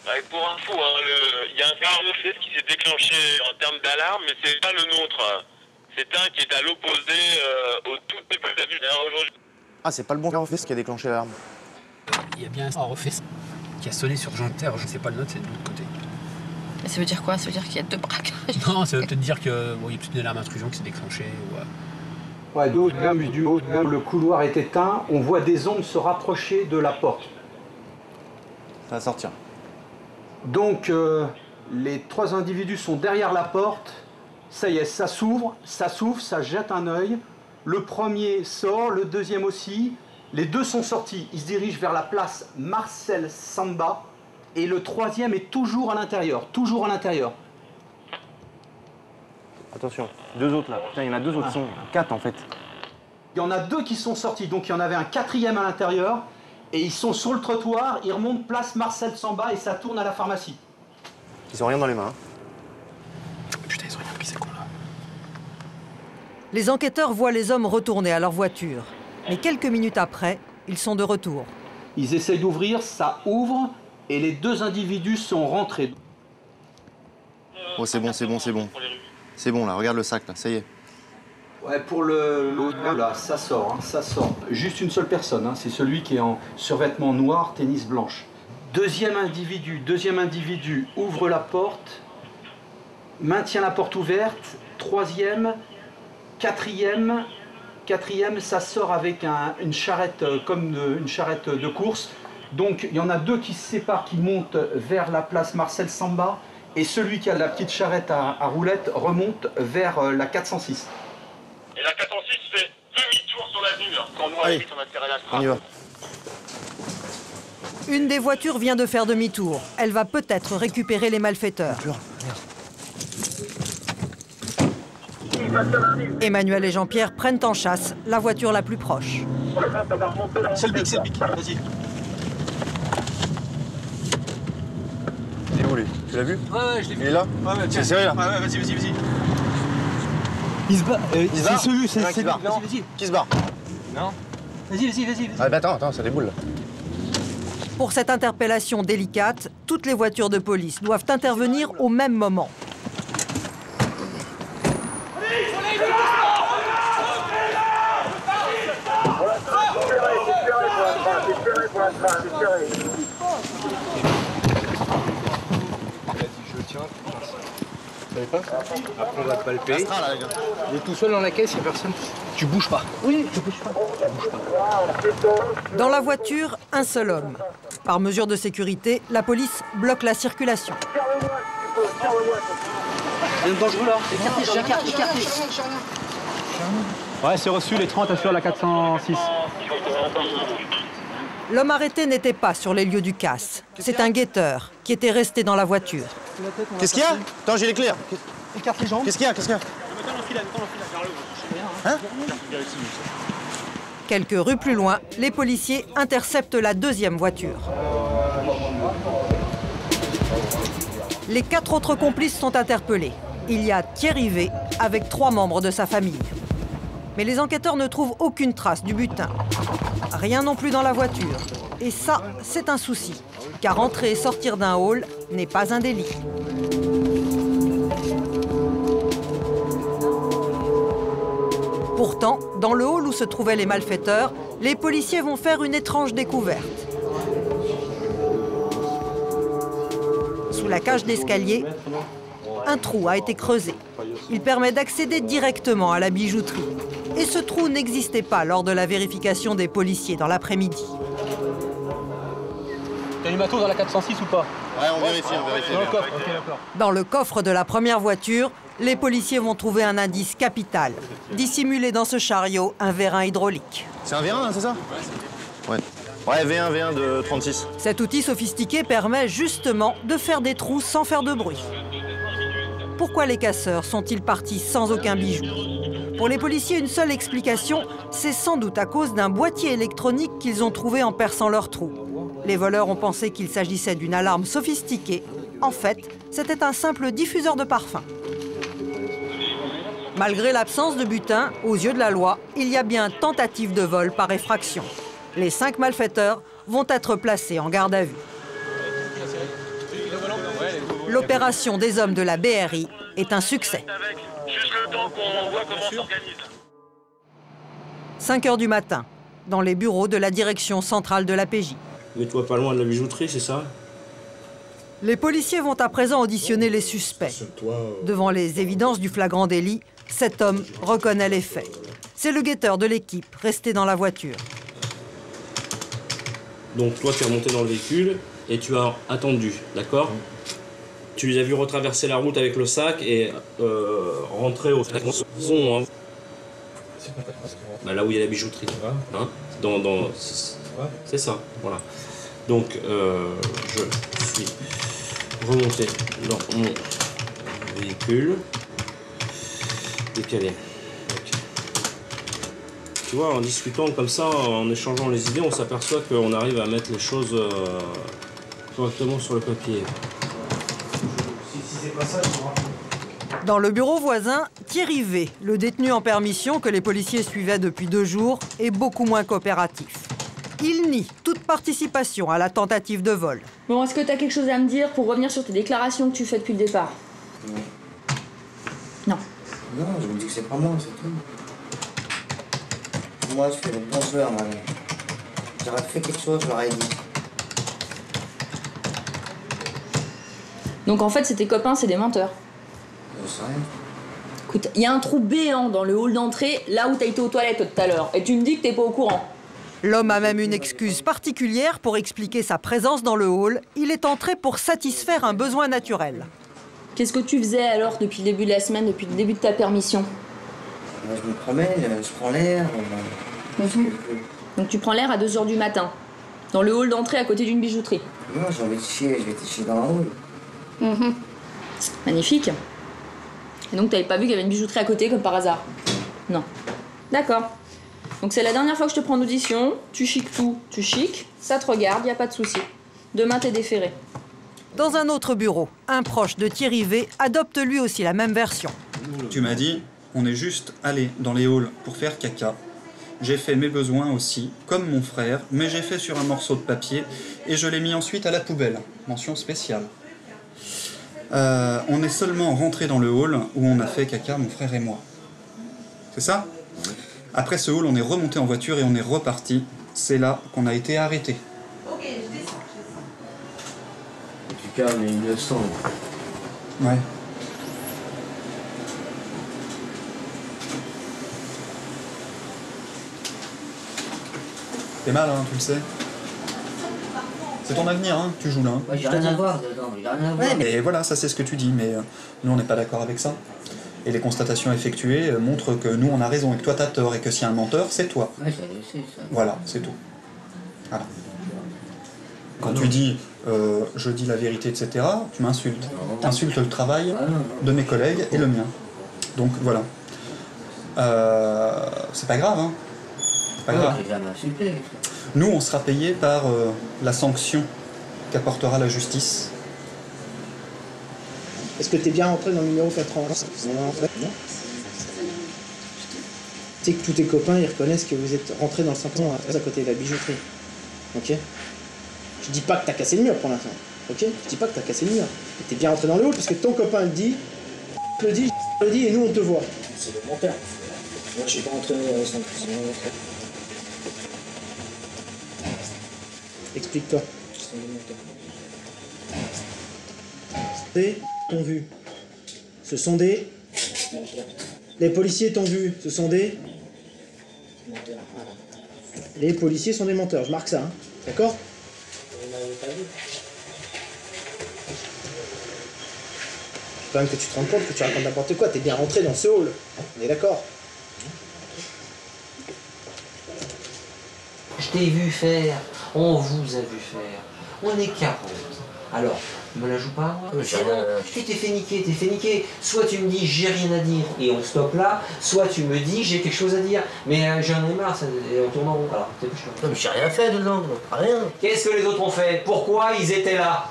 Ouais, pour info, hein, le- il y a un pare-reflet qui s'est déclenché en termes d'alarme, mais c'est pas le nôtre. C'est un qui est à l'opposé euh, au tout début de la ville. D'ailleurs, aujourd'hui, Ah, c'est pas le bon carrefour qui a déclenché l'alarme. Il y a bien un refait qui a sonné sur Jean de Terre. Je sais pas le nôtre, c'est de l'autre côté. Mais ça veut dire quoi? Ça veut dire qu'il y a deux braquages? Non, ça veut peut-être dire que bon, il y a peut-être une alarme intrusion qui s'est déclenchée. ou, euh, Ouais, d'eau, même du haut, même le couloir est éteint, on voit des ondes se rapprocher de la porte. Ça va sortir. Donc, euh, les trois individus sont derrière la porte. Ça y est, ça s'ouvre, ça s'ouvre, ça jette un œil. Le premier sort, le deuxième aussi. Les deux sont sortis. Ils se dirigent vers la place Marcel Samba. Et le troisième est toujours à l'intérieur, toujours à l'intérieur. Attention, deux autres là. Putain, il y en a deux autres, ils sont quatre en fait. Il y en a deux qui sont sortis, donc il y en avait un quatrième à l'intérieur. Et ils sont sur le trottoir, ils remontent place Marcel Samba et ça tourne à la pharmacie. Ils ont rien dans les mains. hein. Putain, ils ont rien pris, ces cons-là. les enquêteurs voient les hommes retourner à leur voiture. Mais quelques minutes après, ils sont de retour. Ils essayent d'ouvrir, ça ouvre, et les deux individus sont rentrés. Oh, c'est bon, c'est bon, c'est bon. C'est bon là, regarde le sac là, ça y est. Pour le l'autre, là, ça sort, hein, ça sort. Juste une seule personne, hein, c'est celui qui est en survêtement noir, tennis blanche. Deuxième individu, deuxième individu ouvre la porte, maintient la porte ouverte. Troisième, quatrième, quatrième, ça sort avec un- une charrette euh, comme une charrette de course. Donc il y en a deux qui se séparent, qui montent vers la place Marcel Samba, et celui qui a la petite charrette à, à roulette remonte vers euh, la 406. Et la 406 fait demi-tour sur l'avenue. Hein. Quand nous, on a tiré la On y va. Une des voitures vient de faire demi-tour. Elle va peut-être récupérer les malfaiteurs. Emmanuel et Jean-Pierre prennent en chasse la voiture la plus proche. C'est le bic, c'est le bic, vas-y. Il est où lui? Tu l'as vu? Ouais, ouais, je l'ai vu. Il est là? Ouais, ouais, C'est là? Ouais, ouais, vas-y, vas-y, vas-y. Il se bat. euh, Il se c'est barre celui, c'est un qui c'est se barre. lui. Vas-y, vas-y. Qui se barre Non Vas-y, vas-y, vas-y. Ah bah attends, attends, ça déboule. Pour cette interpellation délicate, toutes les voitures de police doivent intervenir au même moment tiens. Vous savez pas Après, on va te palper. Astra là, les gars. Il est tout seul dans la caisse, il n'y a personne. Tu bouges pas. Oui, je bouge pas. Dans la voiture, un seul homme. Par mesure de sécurité, la police bloque la circulation. Il y a un dangereux là. Écartez, j'écarte, écartez. Ouais, c'est reçu, les 30 assurent la 406. L'homme arrêté n'était pas sur les lieux du casse. C'est un guetteur qui était resté dans la voiture. Qu'est-ce qu'il y a Attends, j'ai l'éclair. Écarte les jambes. Qu'est-ce qu'il y a Qu'est-ce qu'il y a Hein Quelques rues plus loin, les policiers interceptent la deuxième voiture. Les quatre autres complices sont interpellés. Il y a Thierry V avec trois membres de sa famille. Mais les enquêteurs ne trouvent aucune trace du butin. Rien non plus dans la voiture. Et ça, c'est un souci, car entrer et sortir d'un hall n'est pas un délit. Pourtant, dans le hall où se trouvaient les malfaiteurs, les policiers vont faire une étrange découverte. Sous la cage d'escalier, un trou a été creusé. Il permet d'accéder directement à la bijouterie. Et ce trou n'existait pas lors de la vérification des policiers dans l'après-midi. T'as du matos dans la 406 ou pas Ouais, on vérifie, on vérifie. Dans le coffre, ok, d'accord. Dans le coffre de la première voiture, les policiers vont trouver un indice capital. Dissimulé dans ce chariot, un vérin hydraulique. C'est un V1, hein, c'est ça Ouais. Ouais, V1, V1 de 36. Cet outil sophistiqué permet justement de faire des trous sans faire de bruit. Pourquoi les casseurs sont-ils partis sans aucun bijou Pour les policiers, une seule explication, c'est sans doute à cause d'un boîtier électronique qu'ils ont trouvé en perçant leur trou. Les voleurs ont pensé qu'il s'agissait d'une alarme sophistiquée. En fait, c'était un simple diffuseur de parfum. Malgré l'absence de butin, aux yeux de la loi, il y a bien tentative de vol par effraction. Les cinq malfaiteurs vont être placés en garde à vue. L'opération des hommes de la BRI est un succès. Juste le temps qu'on voit comment on s'organise. 5 heures du matin, dans les bureaux de la direction centrale de l'APJ. Mets-toi pas loin de la bijouterie, c'est ça? Les policiers vont à présent auditionner les suspects. Devant les évidences du flagrant délit, cet homme reconnaît les faits. C'est le guetteur de l'équipe, resté dans la voiture. Donc toi, tu es remonté dans le véhicule et tu as attendu, d'accord? Tu les as vus retraverser la route avec le sac et euh, rentrer au hein. Bah, là où il y a la bijouterie. Hein dans. C'est ça, voilà. Donc, euh, je suis remonté dans mon véhicule. Décalé. Tu vois, en discutant comme ça, en échangeant les idées, on s'aperçoit qu'on arrive à mettre les choses euh, correctement sur le papier. Si, c'est pas ça, je Dans le bureau voisin, Thierry V, le détenu en permission que les policiers suivaient depuis deux jours, est beaucoup moins coopératif. Il nie toute participation à la tentative de vol. Bon, est-ce que t'as quelque chose à me dire pour revenir sur tes déclarations que tu fais depuis le départ? Non. Non, je vous dis que c'est pas moi, c'est tout. Moi, je fais le bon joueur, madame. J'aurais fait quelque chose, je l'aurais dit. Donc en fait, c'est tes copains, c'est des menteurs. Je sais rien. Écoute, il y a un trou béant dans le hall d'entrée, là où t'as été aux toilettes tout à l'heure, et tu me dis que t'es pas au courant. L'homme a même une excuse particulière pour expliquer sa présence dans le hall. Il est entré pour satisfaire un besoin naturel. Qu'est-ce que tu faisais alors depuis le début de la semaine, depuis le début de ta permission? Moi, je me promène, euh, je prends l'air. euh, Donc tu prends l'air à 2h du matin, dans le hall d'entrée à côté d'une bijouterie. Non, j'ai envie de chier, je vais te chier dans le hall. Mhm. Magnifique. Et donc t'avais pas vu qu'il y avait une bijouterie à côté comme par hasard? Non. D'accord. Donc c'est la dernière fois que je te prends en audition, tu chiques tout, tu chiques, ça te regarde, y a pas de souci. Demain t'es déféré. Dans un autre bureau, un proche de Thierry V adopte lui aussi la même version. Tu m'as dit, on est juste allé dans les halls pour faire caca. J'ai fait mes besoins aussi, comme mon frère, mais j'ai fait sur un morceau de papier et je l'ai mis ensuite à la poubelle. Mention spéciale. Euh, on est seulement rentré dans le hall où on a fait caca, mon frère et moi. C'est ça? Après ce hall, on est remonté en voiture et on est reparti. C'est là qu'on a été arrêté. Tu calmes les 900. Ouais. T'es mal, hein, tu le sais. C'est ton avenir, hein, tu joues là. hein. Rien à voir Ouais, mais voilà, ça c'est ce que tu dis, mais euh, nous on n'est pas d'accord avec ça. Et les constatations effectuées euh, montrent que nous on a raison et que toi t'as tort et que s'il y a un menteur, c'est toi. Ouais, ça. Voilà, c'est tout. Voilà. Quand tu dis euh, je dis la vérité, etc., tu m'insultes. T'insultes le travail de mes collègues et le mien. Donc voilà. Euh, c'est pas grave, hein. C'est pas grave. Nous, on sera payé par euh, la sanction qu'apportera la justice. Est-ce que t'es bien rentré dans le numéro 85 Non, en fait, non. Tu sais que tous tes copains, ils reconnaissent que vous êtes rentré dans le 500 à côté de la bijouterie. Ok? Je dis pas que t'as cassé le mur pour l'instant. Ok? Je dis pas que t'as cassé le mur. T'es bien rentré dans le hall parce que ton copain le dit, le dit, le dit et nous on te voit. C'est le menteur. Moi, je suis pas entraîné à 100%. Explique-toi. Des t'ont vu. Ce sont des. Les policiers t'ont vu. Ce sont des. Les policiers sont des menteurs. Je marque ça. hein. D'accord? Quand même que tu te rendes compte que tu racontes n'importe quoi. T'es bien rentré dans ce hall. On est d'accord? Je t'ai vu faire, on vous a vu faire. On est 40. Alors, me la joue pas, moi Mais bon, Tu t'es fait niquer, t'es fait niquer. Soit tu me dis j'ai rien à dire et on stoppe là, soit tu me dis j'ai quelque chose à dire. Mais euh, j'en ai marre, ça, et on tourne en rond. Alors, t'es. Non, mais j'ai rien fait dedans, rien. Qu'est-ce que les autres ont fait? Pourquoi ils étaient là?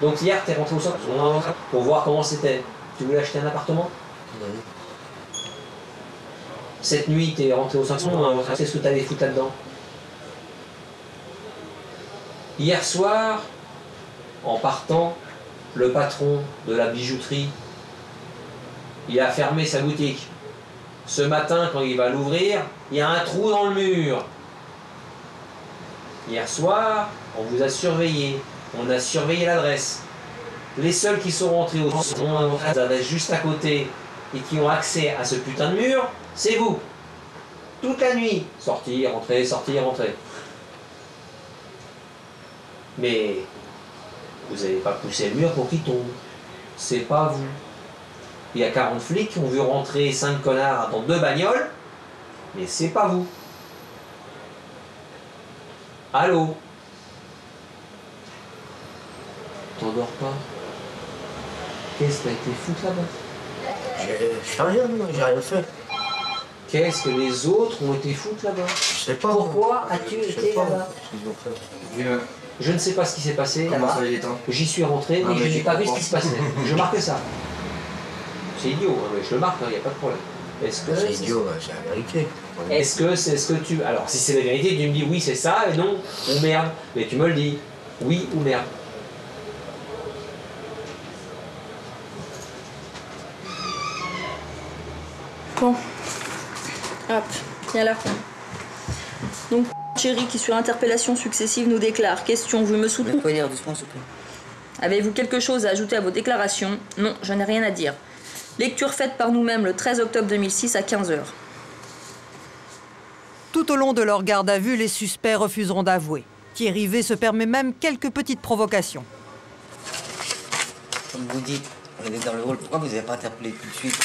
Donc hier, t'es rentré au centre pour voir comment c'était. Tu voulais acheter un appartement? Cette nuit, t'es rentré au 500, c'est ce que t'allais foutre là-dedans. Hier soir, en partant, le patron de la bijouterie, il a fermé sa boutique. Ce matin, quand il va l'ouvrir, il y a un trou dans le mur. Hier soir, on vous a surveillé. On a surveillé l'adresse. Les seuls qui sont rentrés au l'adresse juste à côté et qui ont accès à ce putain de mur, c'est vous. Toute la nuit. Sortir, rentrer, sortir, rentrer. Mais vous n'avez pas poussé le mur pour qu'il tombe. C'est pas vous. Il y a 40 flics qui ont vu rentrer 5 connards dans deux bagnoles, mais c'est pas vous. Allô? T'endors pas? Qu'est-ce que t'as été foutre là-bas? Je fais rien, moi, j'ai rien fait. Qu'est-ce que les autres ont été foutre là-bas? Je sais pas. Pourquoi as-tu sais été là-bas? Je ne sais pas ce qui s'est passé il J'y suis rentré Non, et mais je n'ai j'y pas vu ce qui se passait. Je marque ça. C'est idiot, hein, mais je le marque, il n'y a pas de problème. Est-ce que C'est idiot, ouais, c'est la vérité. Est-ce que c'est ce que tu. Alors, si c'est la vérité, tu me dis oui, c'est ça, et non, ou merde. Mais tu me le dis. Oui ou merde. Bon. Hop, viens là. Donc, Thierry, qui sur interpellation successive nous déclare Question, vous me soutenez? Vous pouvez dire doucement, s'il vous plaît. Avez-vous quelque chose à ajouter à vos déclarations? Non, je n'ai rien à dire. Lecture faite par nous-mêmes le 13 octobre 2006 à 15h. Tout au long de leur garde à vue, les suspects refuseront d'avouer. Thierry V se permet même quelques petites provocations. Comme vous dites, on est dans le hall. Pourquoi vous n'avez pas interpellé tout de suite?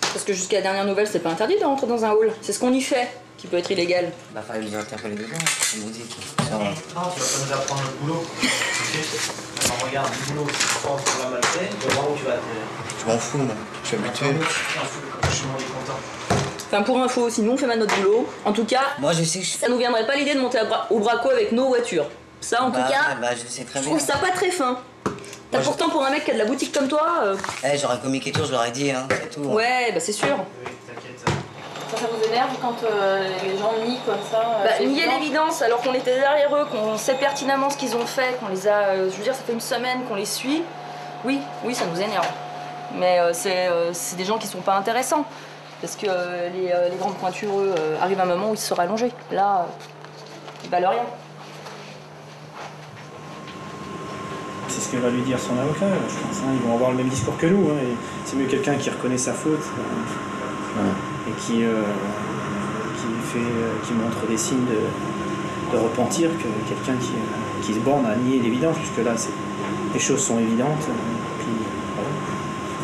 Parce que jusqu'à la dernière nouvelle, c'est pas interdit de rentrer dans un hall. C'est ce qu'on y fait qui peut être illégal. Bah, fallait nous interpeller dedans, comme vous dites. Ça va. Non, tu vas pas nous apprendre notre boulot. Alors regarde, le boulot, si tu penses qu'on l'a mal fait, tu vas voir où tu vas atterrir. Je m'en fous, moi. Je suis habitué. Je suis content. Enfin, pour info, si nous on fait mal notre boulot, en tout cas, Moi, je sais que je ça nous viendrait pas l'idée de monter bra- au braco avec nos voitures. Ça, en Bah, tout cas, bah, je sais très je bien. trouve ça pas très fin. T'as je- pourtant pour un mec qui a de la boutique comme toi, euh, Eh, j'aurais commis quelque chose, je l'aurais dit, hein, c'est tout. ouais, bah c'est sûr. Ça, ça vous énerve quand euh, les gens nient comme ça euh, Bah, nier l'évidence alors qu'on était derrière eux, qu'on sait pertinemment ce qu'ils ont fait, qu'on les a. euh, je veux dire, ça fait une semaine qu'on les suit. Oui, oui, ça nous énerve. Mais euh, c'est euh, c'est des gens qui sont pas intéressants. Parce que euh, les, euh, les grandes pointureux euh, arrivent un moment où ils se sont rallongés. Là, euh, ils valent rien. C'est ce que va lui dire son avocat, je pense. hein. Ils vont avoir le même discours que nous. hein, et C'est mieux quelqu'un qui reconnaît sa faute euh, et qui, euh, euh, qui montre des signes de, repentir que quelqu'un qui, euh, qui se borne à nier l'évidence, puisque là, les choses sont évidentes. puis, voilà.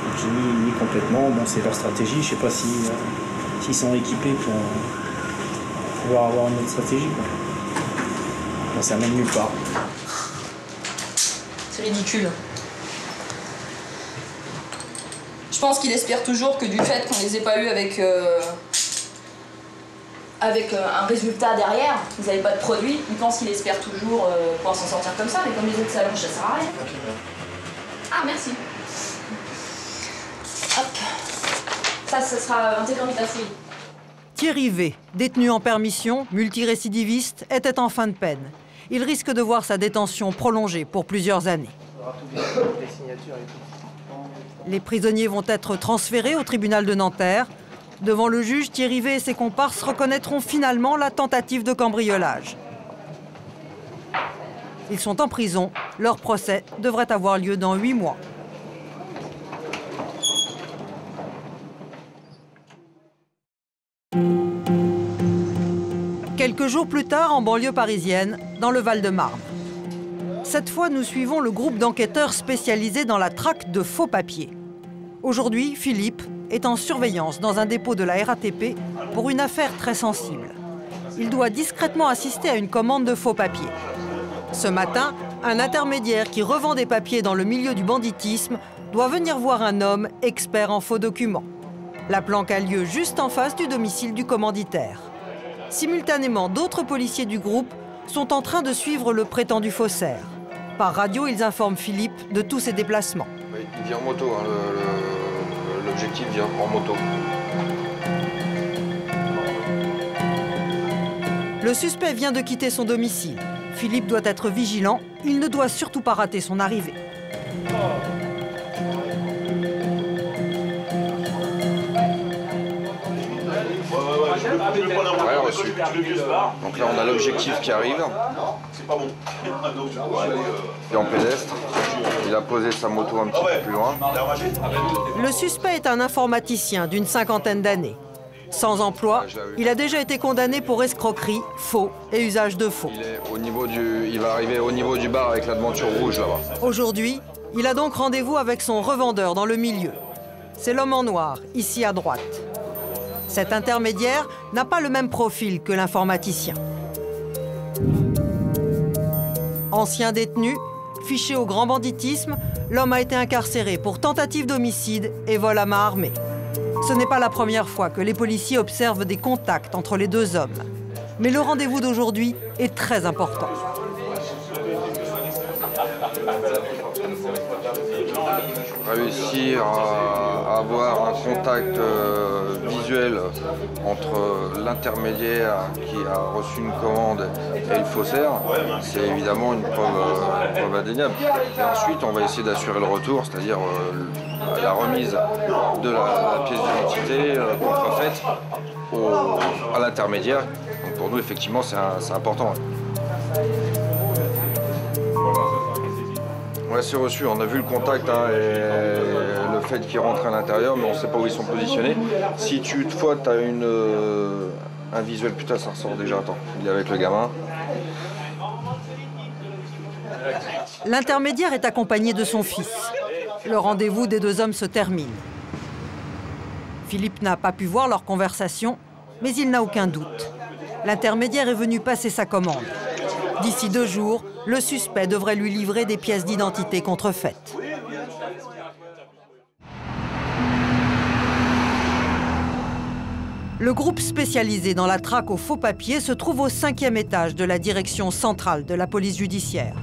Donc ils nient, complètement. Bon, c'est leur stratégie. Je sais pas si, s'ils sont équipés pour pouvoir avoir une autre stratégie. Quoi. Bon, ça mène nulle part. C'est ridicule. Je pense qu'il espère toujours que du fait qu'on les ait pas eu avec, euh, avec euh, un résultat derrière, ils n'avaient pas de produit, il pense qu'il espère toujours euh, pouvoir s'en sortir comme ça, mais comme les autres s'allongent, ça sert à rien. Ah, merci. Hop. Ça, ça sera intégré dans ta fouille. Thierry V, détenu en permission, multirécidiviste, était en fin de peine. Il risque de voir sa détention prolongée pour plusieurs années. On aura tout bien, les signatures et tout. Les prisonniers vont être transférés au tribunal de Nanterre. Devant le juge, Thierry V et ses comparses reconnaîtront finalement la tentative de cambriolage. Ils sont en prison. Leur procès devrait avoir lieu dans huit mois. Quelques jours plus tard, en banlieue parisienne, dans le Val-de-Marne. Cette fois, nous suivons le groupe d'enquêteurs spécialisés dans la traque de faux papiers. Aujourd'hui, Philippe est en surveillance dans un dépôt de la RATP pour une affaire très sensible. Il doit discrètement assister à une commande de faux papiers. Ce matin, un intermédiaire qui revend des papiers dans le milieu du banditisme doit venir voir un homme expert en faux documents. La planque a lieu juste en face du domicile du commanditaire. Simultanément, d'autres policiers du groupe sont en train de suivre le prétendu faussaire. Par radio, ils informent Philippe de tous ses déplacements. Il vient en moto, hein, l'objectif vient en moto. Le suspect vient de quitter son domicile. Philippe doit être vigilant, il ne doit surtout pas rater son arrivée. Ouais, reçu. Donc là, on a l'objectif qui arrive. Il est en pédestre. Il a posé sa moto un petit peu plus loin. Le suspect est un informaticien d'une cinquantaine d'années. Sans emploi, il a déjà été condamné pour escroquerie, faux et usage de faux. Au niveau du, il va arriver au niveau du bar avec la devanture rouge là-bas. Aujourd'hui, il a donc rendez-vous avec son revendeur dans le milieu. C'est l'homme en noir, ici à droite. Cet intermédiaire n'a pas le même profil que l'informaticien. Ancien détenu, fiché au grand banditisme, l'homme a été incarcéré pour tentative d'homicide et vol à main armée. Ce n'est pas la première fois que les policiers observent des contacts entre les deux hommes. Mais le rendez-vous d'aujourd'hui est très important. Réussir à avoir un contact euh, visuel entre l'intermédiaire qui a reçu une commande et le faussaire, c'est évidemment une preuve, euh, preuve indéniable. Et ensuite, on va essayer d'assurer le retour, c'est-à-dire euh, la remise de la, pièce d'identité contrefaite à l'intermédiaire. Pour nous, effectivement, c'est important. Ouais, c'est reçu. On a vu le contact hein, et le fait qu'ils rentrent à l'intérieur, mais on ne sait pas où ils sont positionnés. Si tu toutefois tu as une, euh, un visuel, putain, ça ressort déjà. Attends, il est avec le gamin. L'intermédiaire est accompagné de son fils. Le rendez-vous des deux hommes se termine. Philippe n'a pas pu voir leur conversation, mais il n'a aucun doute. L'intermédiaire est venu passer sa commande. D'ici deux jours, le suspect devrait lui livrer des pièces d'identité contrefaites. Le groupe spécialisé dans la traque aux faux papiers se trouve au cinquième étage de la direction centrale de la police judiciaire.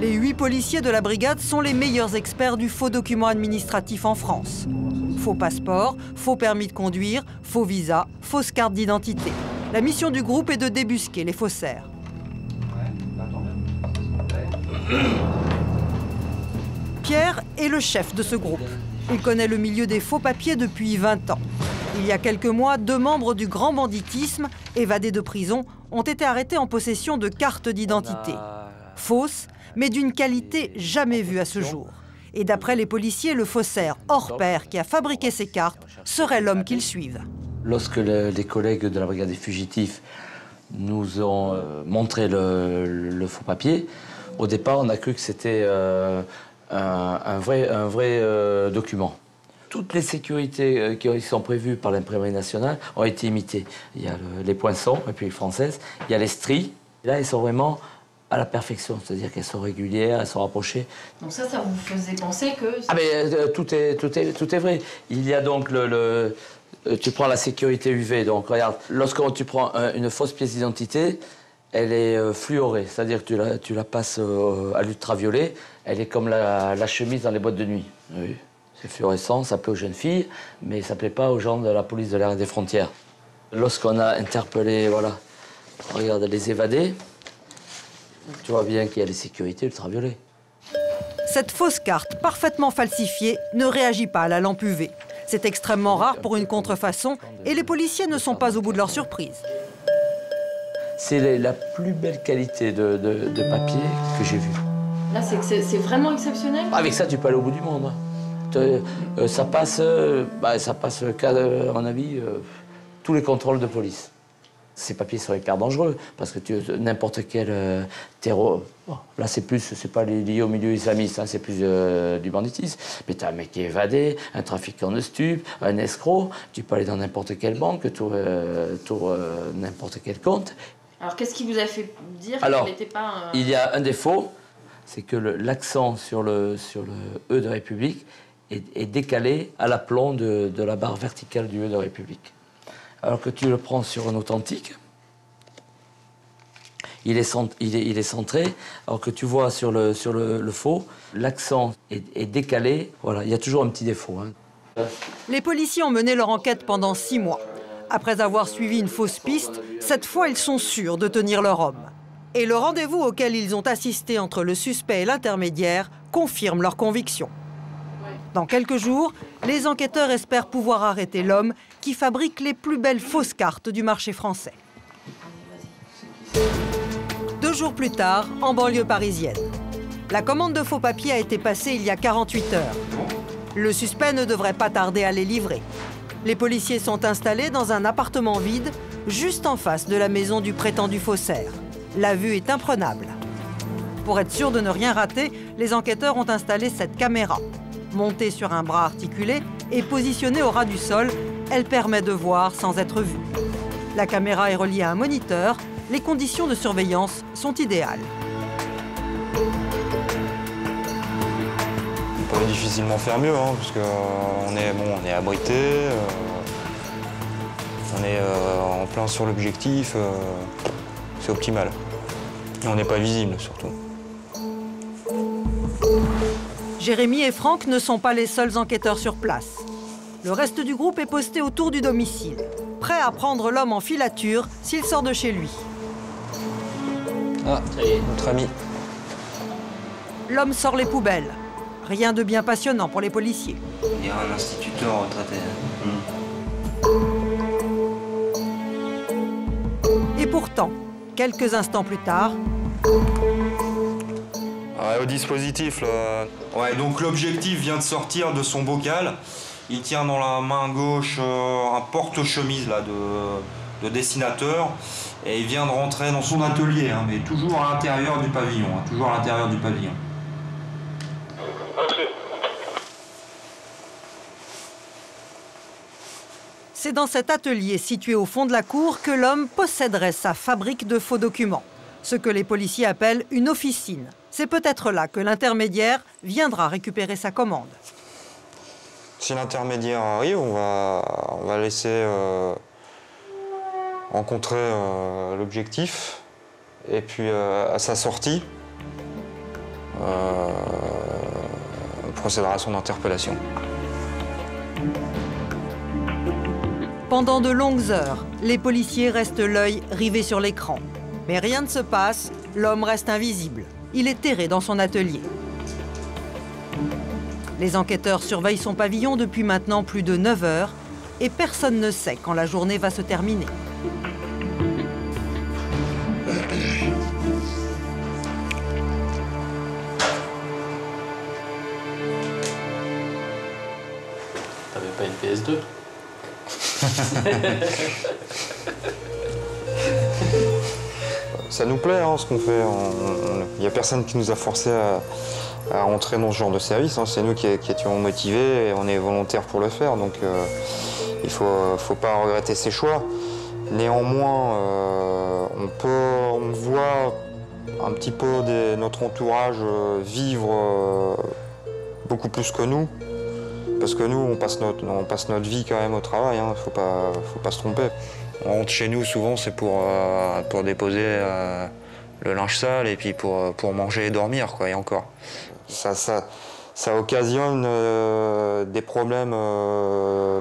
Les huit policiers de la brigade sont les meilleurs experts du faux document administratif en France. Faux passeport, faux permis de conduire, faux visa, fausse carte d'identité. La mission du groupe est de débusquer les faussaires. Pierre est le chef de ce groupe. Il connaît le milieu des faux papiers depuis 20 ans. Il y a quelques mois, deux membres du grand banditisme, évadés de prison, ont été arrêtés en possession de cartes d'identité. Fausses, mais d'une qualité jamais vue à ce jour. Et d'après les policiers, le faussaire hors pair qui a fabriqué ces cartes serait l'homme qu'ils suivent. Lorsque le- les collègues de la brigade des fugitifs nous ont euh, montré le faux papier, au départ, on a cru que c'était euh, un, un vrai, un vrai euh, document. Toutes les sécurités euh, qui sont prévues par l'imprimerie nationale ont été imitées. Il y a le- les poinçons, République française, il y a les stries. Là, elles sont vraiment à la perfection, c'est-à-dire qu'elles sont régulières, elles sont rapprochées. Donc ça, ça vous faisait penser que... Ah mais euh, tout, est, tout, est, tout est vrai. Il y a donc le... le- tu prends la sécurité UV, donc regarde, lorsque tu prends un- une fausse pièce d'identité, elle est euh, fluorée, c'est-à-dire que tu la, tu la passes euh, à l'ultraviolet, elle est comme la, la chemise dans les boîtes de nuit. Oui. C'est fluorescent, ça plaît aux jeunes filles, mais ça plaît pas aux gens de la police de l'air et des frontières. Lorsqu'on a interpellé, voilà, regarde les évadés, tu vois bien qu'il y a les sécurités ultraviolets. Cette fausse carte, parfaitement falsifiée, ne réagit pas à la lampe UV. C'est extrêmement rare pour une contrefaçon et les policiers ne sont pas au bout de leur surprise. C'est la- plus belle qualité de, de- de papier que j'ai vue. Là, c'est vraiment exceptionnel. Avec ça, tu peux aller au bout du monde. hein. Te- euh, ça passe, euh, bah, ça passe, euh, à mon avis, tous les contrôles de police. Ces papiers sont hyper dangereux parce que n'importe quel terreau. bon, là, c'est plus, c'est pas li- lié au milieu islamiste, hein, c'est plus du banditisme. Mais tu as un mec qui est évadé, un trafiquant de stupes, un escroc. Tu peux aller dans n'importe quelle banque, tour, tour, n'importe quel compte. Alors, qu'est-ce qui vous a fait dire qu'il n'était pas. un- Il y a un défaut, c'est que l'accent sur le, sur le E de République est, est décalé à l'aplomb de, de la barre verticale du E de République. Alors que tu le prends sur un authentique, il est, cent- il est, il est centré, alors que tu vois sur le, sur le, le faux, l'accent est, est décalé. Voilà, il y a toujours un petit défaut. hein. Les policiers ont mené leur enquête pendant six mois. Après avoir suivi une fausse piste, cette fois ils sont sûrs de tenir leur homme. Et le rendez-vous auquel ils ont assisté entre le suspect et l'intermédiaire confirme leur conviction. Dans quelques jours, les enquêteurs espèrent pouvoir arrêter l'homme qui fabrique les plus belles fausses cartes du marché français. Deux jours plus tard, en banlieue parisienne. La commande de faux papiers a été passée il y a 48 heures. Le suspect ne devrait pas tarder à les livrer. Les policiers sont installés dans un appartement vide, juste en face de la maison du prétendu faussaire. La vue est imprenable. Pour être sûr de ne rien rater, les enquêteurs ont installé cette caméra. Montée sur un bras articulé et positionnée au ras du sol, elle permet de voir sans être vue. La caméra est reliée à un moniteur. Les conditions de surveillance sont idéales. On peut difficilement faire mieux, hein, parce qu'on est, bon, on est abrité, euh, on est euh, en plein sur l'objectif, euh, c'est optimal. Et on n'est pas visible surtout. Jérémy et Franck ne sont pas les seuls enquêteurs sur place. Le reste du groupe est posté autour du domicile, prêt à prendre l'homme en filature s'il sort de chez lui. Ah, ça y est, notre ami. L'homme sort les poubelles. Rien de bien passionnant pour les policiers. Il y a un instituteur retraité. Et pourtant, quelques instants plus tard, Ouais, au dispositif, là. Ouais, donc l'objectif vient de sortir de son bocal. Il tient dans la main gauche euh, un porte-chemise là, de, de dessinateur. Et il vient de rentrer dans son atelier, hein, mais toujours à l'intérieur du pavillon. hein, toujours à l'intérieur du pavillon. C'est dans cet atelier situé au fond de la cour que l'homme posséderait sa fabrique de faux documents, ce que les policiers appellent une officine. C'est peut-être là que l'intermédiaire viendra récupérer sa commande. Si l'intermédiaire arrive, on va, on va laisser euh, rencontrer euh, l'objectif. Et puis euh, à sa sortie, on procédera à son interpellation. Pendant de longues heures, les policiers restent l'œil rivé sur l'écran. Mais rien ne se passe, l'homme reste invisible. Il est terré dans son atelier. Les enquêteurs surveillent son pavillon depuis maintenant plus de 9 heures et personne ne sait quand la journée va se terminer. T'avais pas une PS2 Ça nous plaît hein, ce qu'on fait. Il n'y a personne qui nous a forcé à, entrer dans ce genre de service. hein. C'est nous qui, étions motivés et on est volontaires pour le faire. Donc euh, il ne faut, pas regretter ses choix. Néanmoins, euh, on, voit un petit peu notre entourage euh, vivre beaucoup plus que nous. Parce que nous, on passe notre, on passe notre vie quand même au travail, il ne faut pas, faut pas se tromper. On rentre chez nous souvent, c'est pour, euh, pour déposer euh, le linge sale et puis pour, pour manger et dormir, quoi, et encore. Ça, ça, ça occasionne euh, des problèmes euh,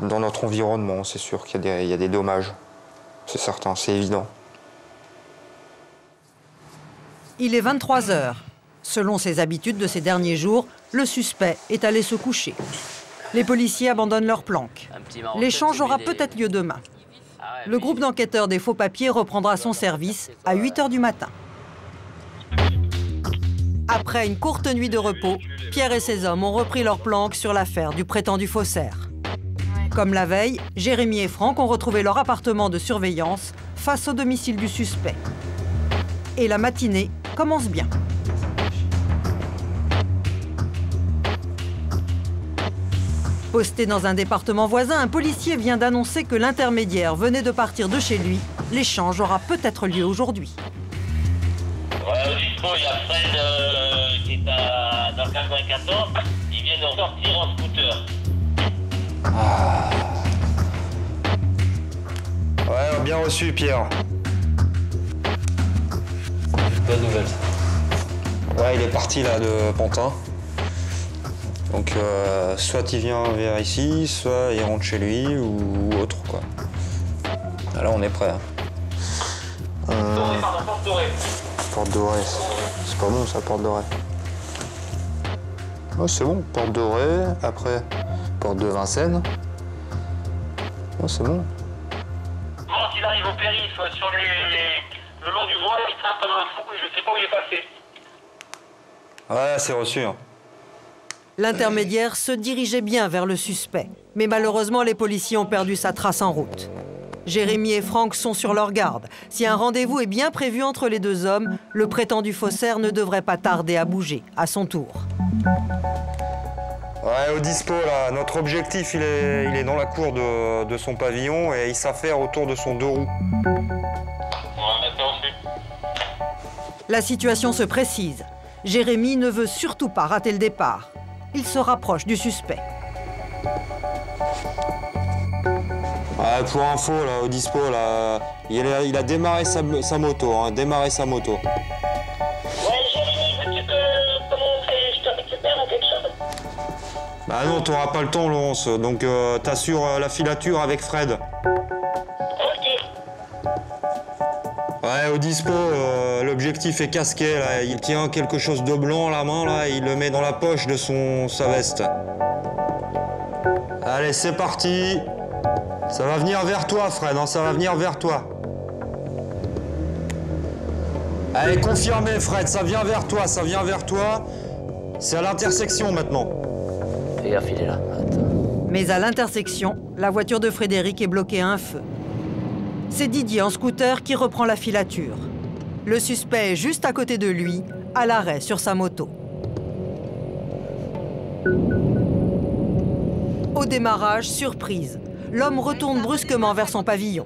dans notre environnement, c'est sûr qu'il y, y a des dommages. C'est certain, c'est évident. Il est 23 heures. Selon ses habitudes de ces derniers jours, le suspect est allé se coucher. Les policiers abandonnent leur planque. L'échange aura peut-être lieu demain. Le groupe d'enquêteurs des faux papiers reprendra son service à 8 heures du matin. Après une courte nuit de repos, Pierre et ses hommes ont repris leur planque sur l'affaire du prétendu faussaire. Comme la veille, Jérémy et Franck ont retrouvé leur appartement de surveillance face au domicile du suspect. Et la matinée commence bien. Posté dans un département voisin, un policier vient d'annoncer que l'intermédiaire venait de partir de chez lui. L'échange aura peut-être lieu aujourd'hui. Ouais, au dispo, il y a Fred euh, qui est à, dans le 94. Il vient de sortir en scooter. Ouais, bien reçu, Pierre. Bonne nouvelle. Ouais, il est parti là de Pantin. Donc, euh, soit il vient vers ici, soit il rentre chez lui ou, ou autre, quoi. Là, on est prêt. hein. Euh, Pardon, porte dorée. porte dorée. C'est pas bon, ça, porte dorée. Oh, c'est bon, porte dorée. Après, porte de Vincennes. Oh, c'est bon. Quand il arrive au périph, sur les, le long du voile, il comme un fou et je sais pas où il est passé. Ouais, c'est reçu. hein. L'intermédiaire se dirigeait bien vers le suspect. Mais malheureusement, les policiers ont perdu sa trace en route. Jérémy et Franck sont sur leur garde. Si un rendez-vous est bien prévu entre les deux hommes, le prétendu faussaire ne devrait pas tarder à bouger, à son tour. Ouais, au dispo, là. Notre objectif, il est, il est dans la cour de, de son pavillon et il s'affaire autour de son deux roues. La situation se précise. Jérémy ne veut surtout pas rater le départ. Il se rapproche du suspect. Ouais, pour info, là, au dispo, là, il a, il a démarré sa, sa moto, hein, démarré sa moto. Ouais, Jérémy, veux-tu que. Comment on fait Je te récupère ou quelque chose? Bah non, t'auras pas le temps, Laurence, donc euh, t'assures euh, la filature avec Fred. Ouais, au dispo, euh, l'objectif est casqué, là. Il tient quelque chose de blanc à la main, là, et il le met dans la poche de son, sa veste. Allez, c'est parti. Ça va venir vers toi, Fred, hein, ça va venir vers toi. Allez, confirmé, Fred, ça vient vers toi, ça vient vers toi. C'est à l'intersection maintenant. Fais gaffe, il est là. Mais à l'intersection, la voiture de Frédéric est bloquée à un feu. C'est Didier en scooter qui reprend la filature. Le suspect est juste à côté de lui, à l'arrêt sur sa moto. Au démarrage, surprise, l'homme retourne brusquement vers son pavillon.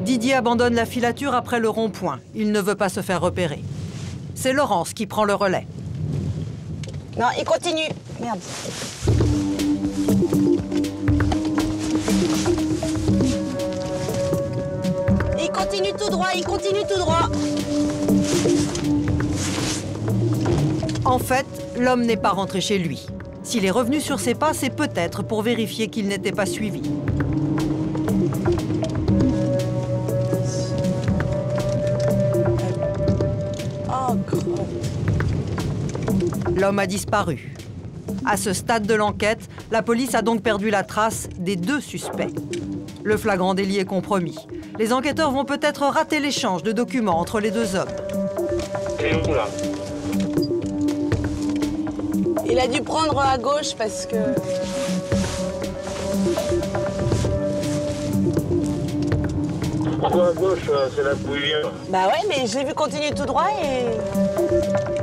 Didier abandonne la filature après le rond-point. Il ne veut pas se faire repérer. C'est Laurence qui prend le relais. Non, il continue. Merde. Il continue tout droit, il continue tout droit. En fait, l'homme n'est pas rentré chez lui. S'il est revenu sur ses pas, c'est peut-être pour vérifier qu'il n'était pas suivi. L'homme a disparu. À ce stade de l'enquête, la police a donc perdu la trace des deux suspects. Le flagrant délit est compromis. Les enquêteurs vont peut-être rater l'échange de documents entre les deux hommes. C'est où, là Il a dû prendre à gauche parce que. Pourquoi à gauche euh, C'est là où il vient. Bah ouais, mais je l'ai vu continuer tout droit et.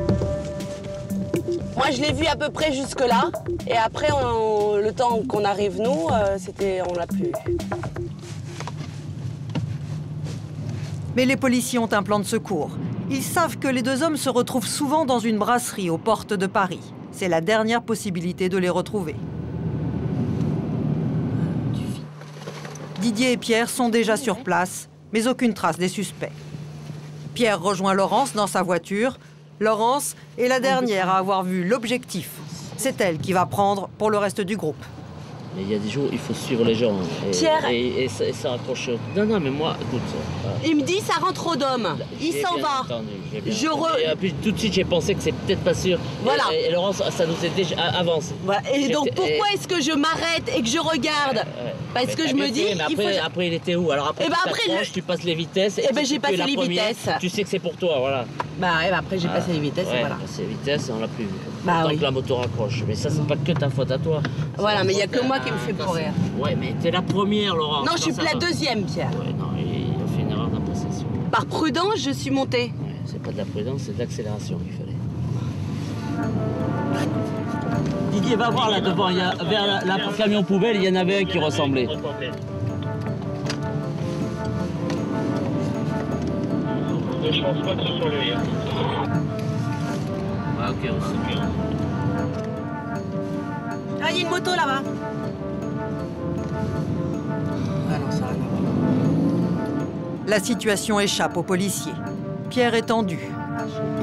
Moi, je l'ai vu à peu près jusque-là. Et après, le temps qu'on arrive, nous, euh, c'était. On l'a plus. Mais les policiers ont un plan de secours. Ils savent que les deux hommes se retrouvent souvent dans une brasserie aux portes de Paris. C'est la dernière possibilité de les retrouver. Didier et Pierre sont déjà sur place, mais aucune trace des suspects. Pierre rejoint Laurence dans sa voiture. Laurence est la dernière à avoir vu l'objectif. C'est elle qui va prendre pour le reste du groupe. Mais il y a des jours, il faut suivre les gens. Et, Pierre Et, et ça, et ça raccroche. Non, non, mais moi, écoute. Il me dit ça rentre au dôme. Il s'en va. entendu, Je re- Et puis tout de suite, j'ai pensé que c'est peut-être pas sûr. Voilà. Et, et Laurence, ça nous est déjà avancé. Voilà. Et donc pourquoi est-ce que je m'arrête et que je regarde Parce que je me dis, mais il après, faut. après, il était où Alors après, Eh ben, tu après, t'approches, le- tu passes les vitesses. Eh ben, j'ai passé les première, vitesses. Tu sais que c'est pour toi, voilà. Bah ouais, bah après j'ai passé les vitesses ouais, et voilà. passé les vitesses, on l'a plus vu. Bah Tant oui. que la moto raccroche. Mais ça, c'est pas que ta faute à toi. Voilà, mais il y a que moi qui me fait courir. Ouais, mais t'es la première, Laurence. Non, je suis la deuxième, Pierre. Ouais, non, il a fait une erreur d'appréciation. Par prudence, je suis montée. C'est pas de la prudence, c'est de l'accélération qu'il fallait. Didier, va voir là devant, il y a, vers la, la camion poubelle, il y en avait un qui ressemblait. Je pense pas que ce soit lui. Ah, ok, on sait bien. Ah, il y a une moto là-bas. Ah non, ça. La situation échappe aux policiers. Pierre est tendu.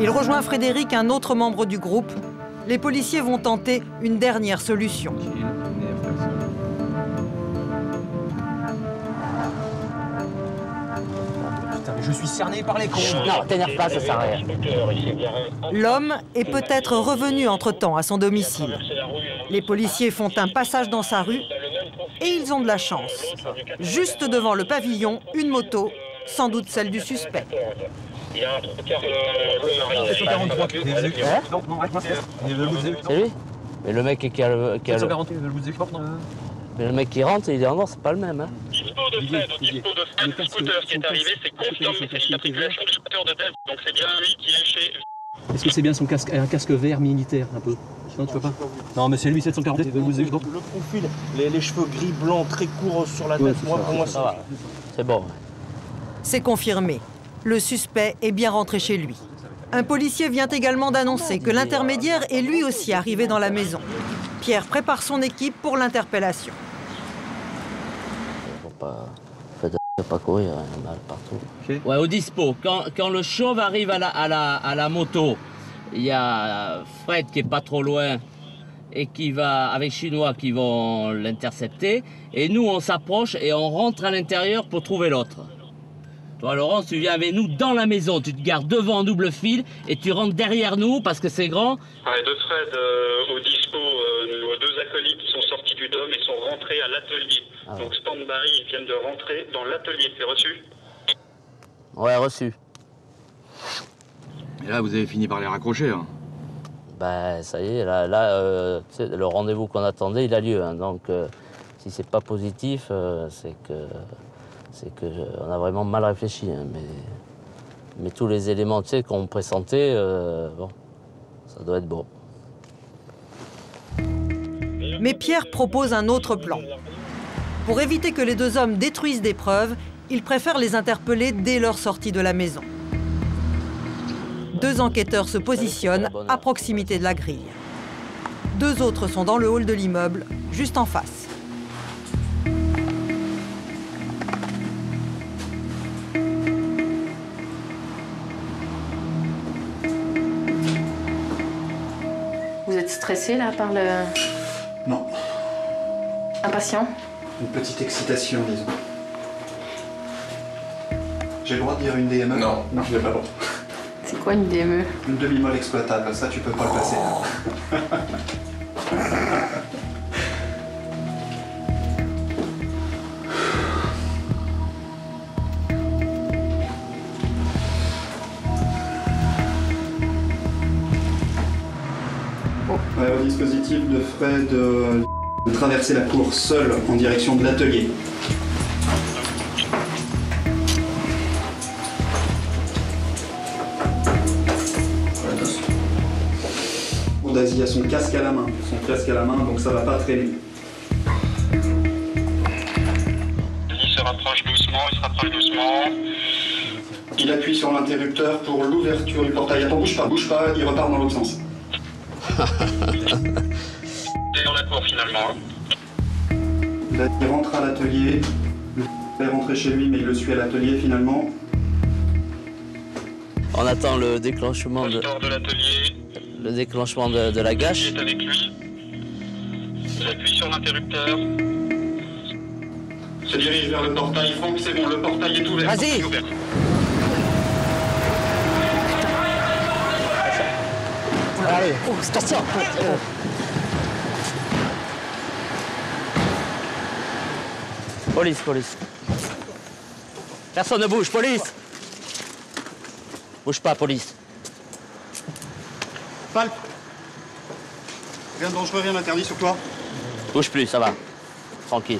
Il rejoint Frédéric, un autre membre du groupe. Les policiers vont tenter une dernière solution. Je suis cerné par les cons. Non, t'énerve pas, ça sert à rien. L'homme est peut-être revenu entre-temps à son domicile. Les policiers font un passage dans sa rue et ils ont de la chance. Juste devant le pavillon, une moto, sans doute celle du suspect. Il y a un trocard 743 qui est venu. Non, non, ouais, c'est lui? Mais le mec qui a le. Qui a le... 740, il est venu. Non, Mais le mec qui rentre, il est en or, c'est pas le même. Hein. Dispo de Fred, dispo de Fred, le scooter qui est arrivé, c'est confirmé, c'est une immatriculation du scooter de Dave, donc c'est bien lui qui est chez... Est-ce que c'est bien son casque, un casque vert militaire un peu? Non, tu vois pas? Non, mais c'est lui 740. il est venu. Le profil, les, les cheveux gris blancs très courts sur la tête, Ouais, moi ça, pour moi ça. va. C'est bon. C'est confirmé. Le suspect est bien rentré chez lui. Un policier vient également d'annoncer que l'intermédiaire est lui aussi arrivé dans la maison. Pierre prépare son équipe pour l'interpellation. Pas. Faut pas courir, il y a mal partout. Ouais, au dispo. Quand, quand le chauve arrive à la, à la, à la moto, il y a Fred qui est pas trop loin et qui va avec Chinois qui vont l'intercepter. Et nous, on s'approche et on rentre à l'intérieur pour trouver l'autre. Toi, Laurence, tu viens avec nous dans la maison. Tu te gardes devant en double fil et tu rentres derrière nous parce que c'est grand. Ouais, de Fred euh, au dispo, euh, nos deux acolytes sont sortis du dôme et sont rentrés à l'atelier. Donc stand-by, ils viennent de rentrer dans l'atelier, c'est reçu Ouais, reçu. Et là, vous avez fini par les raccrocher. Hein. Ben, ça y est, là, là euh, le rendez-vous qu'on attendait, il a lieu. hein. donc, euh, si c'est pas positif, euh, c'est que c'est que euh, a vraiment mal réfléchi. hein. mais, tous les éléments, qu'on pressentait, euh, bon, ça doit être bon. Mais Pierre propose un autre plan. Pour éviter que les deux hommes détruisent des preuves, il préfère les interpeller dès leur sortie de la maison. Deux enquêteurs se positionnent à proximité de la grille. Deux autres sont dans le hall de l'immeuble, juste en face. Stressé là par le. Non, Impatient une petite excitation, disons. J'ai le droit de dire une DME Non. Non, je n'ai pas le droit. C'est quoi une DME Une demi-molle exploitable, ça tu peux pas le passer. de Fred euh, de traverser la cour seul en direction de l'atelier? Daisy a son casque à la main, son casque à la main, donc ça va pas traîner. Il se rapproche doucement, il se rapproche doucement. Il appuie sur l'interrupteur pour l'ouverture du portail. Attends, bouge pas, bouge pas, il repart dans l'autre sens. finalement. Il rentre à l'atelier. Il est rentré chez lui, mais il le suit à l'atelier finalement. On attend le déclenchement de, de l'atelier. le déclenchement de, de la gâche. Il est avec lui. J'appuie sur l'interrupteur. Se dirige vers le portail. Franck, c'est bon, le portail est ouvert. Vas-y. Allez. Oh, station. Police, police. Personne ne bouge, police. Bouge pas, police. Palp Rien de dangereux, rien d'interdit sur toi Bouge plus, ça va. Tranquille.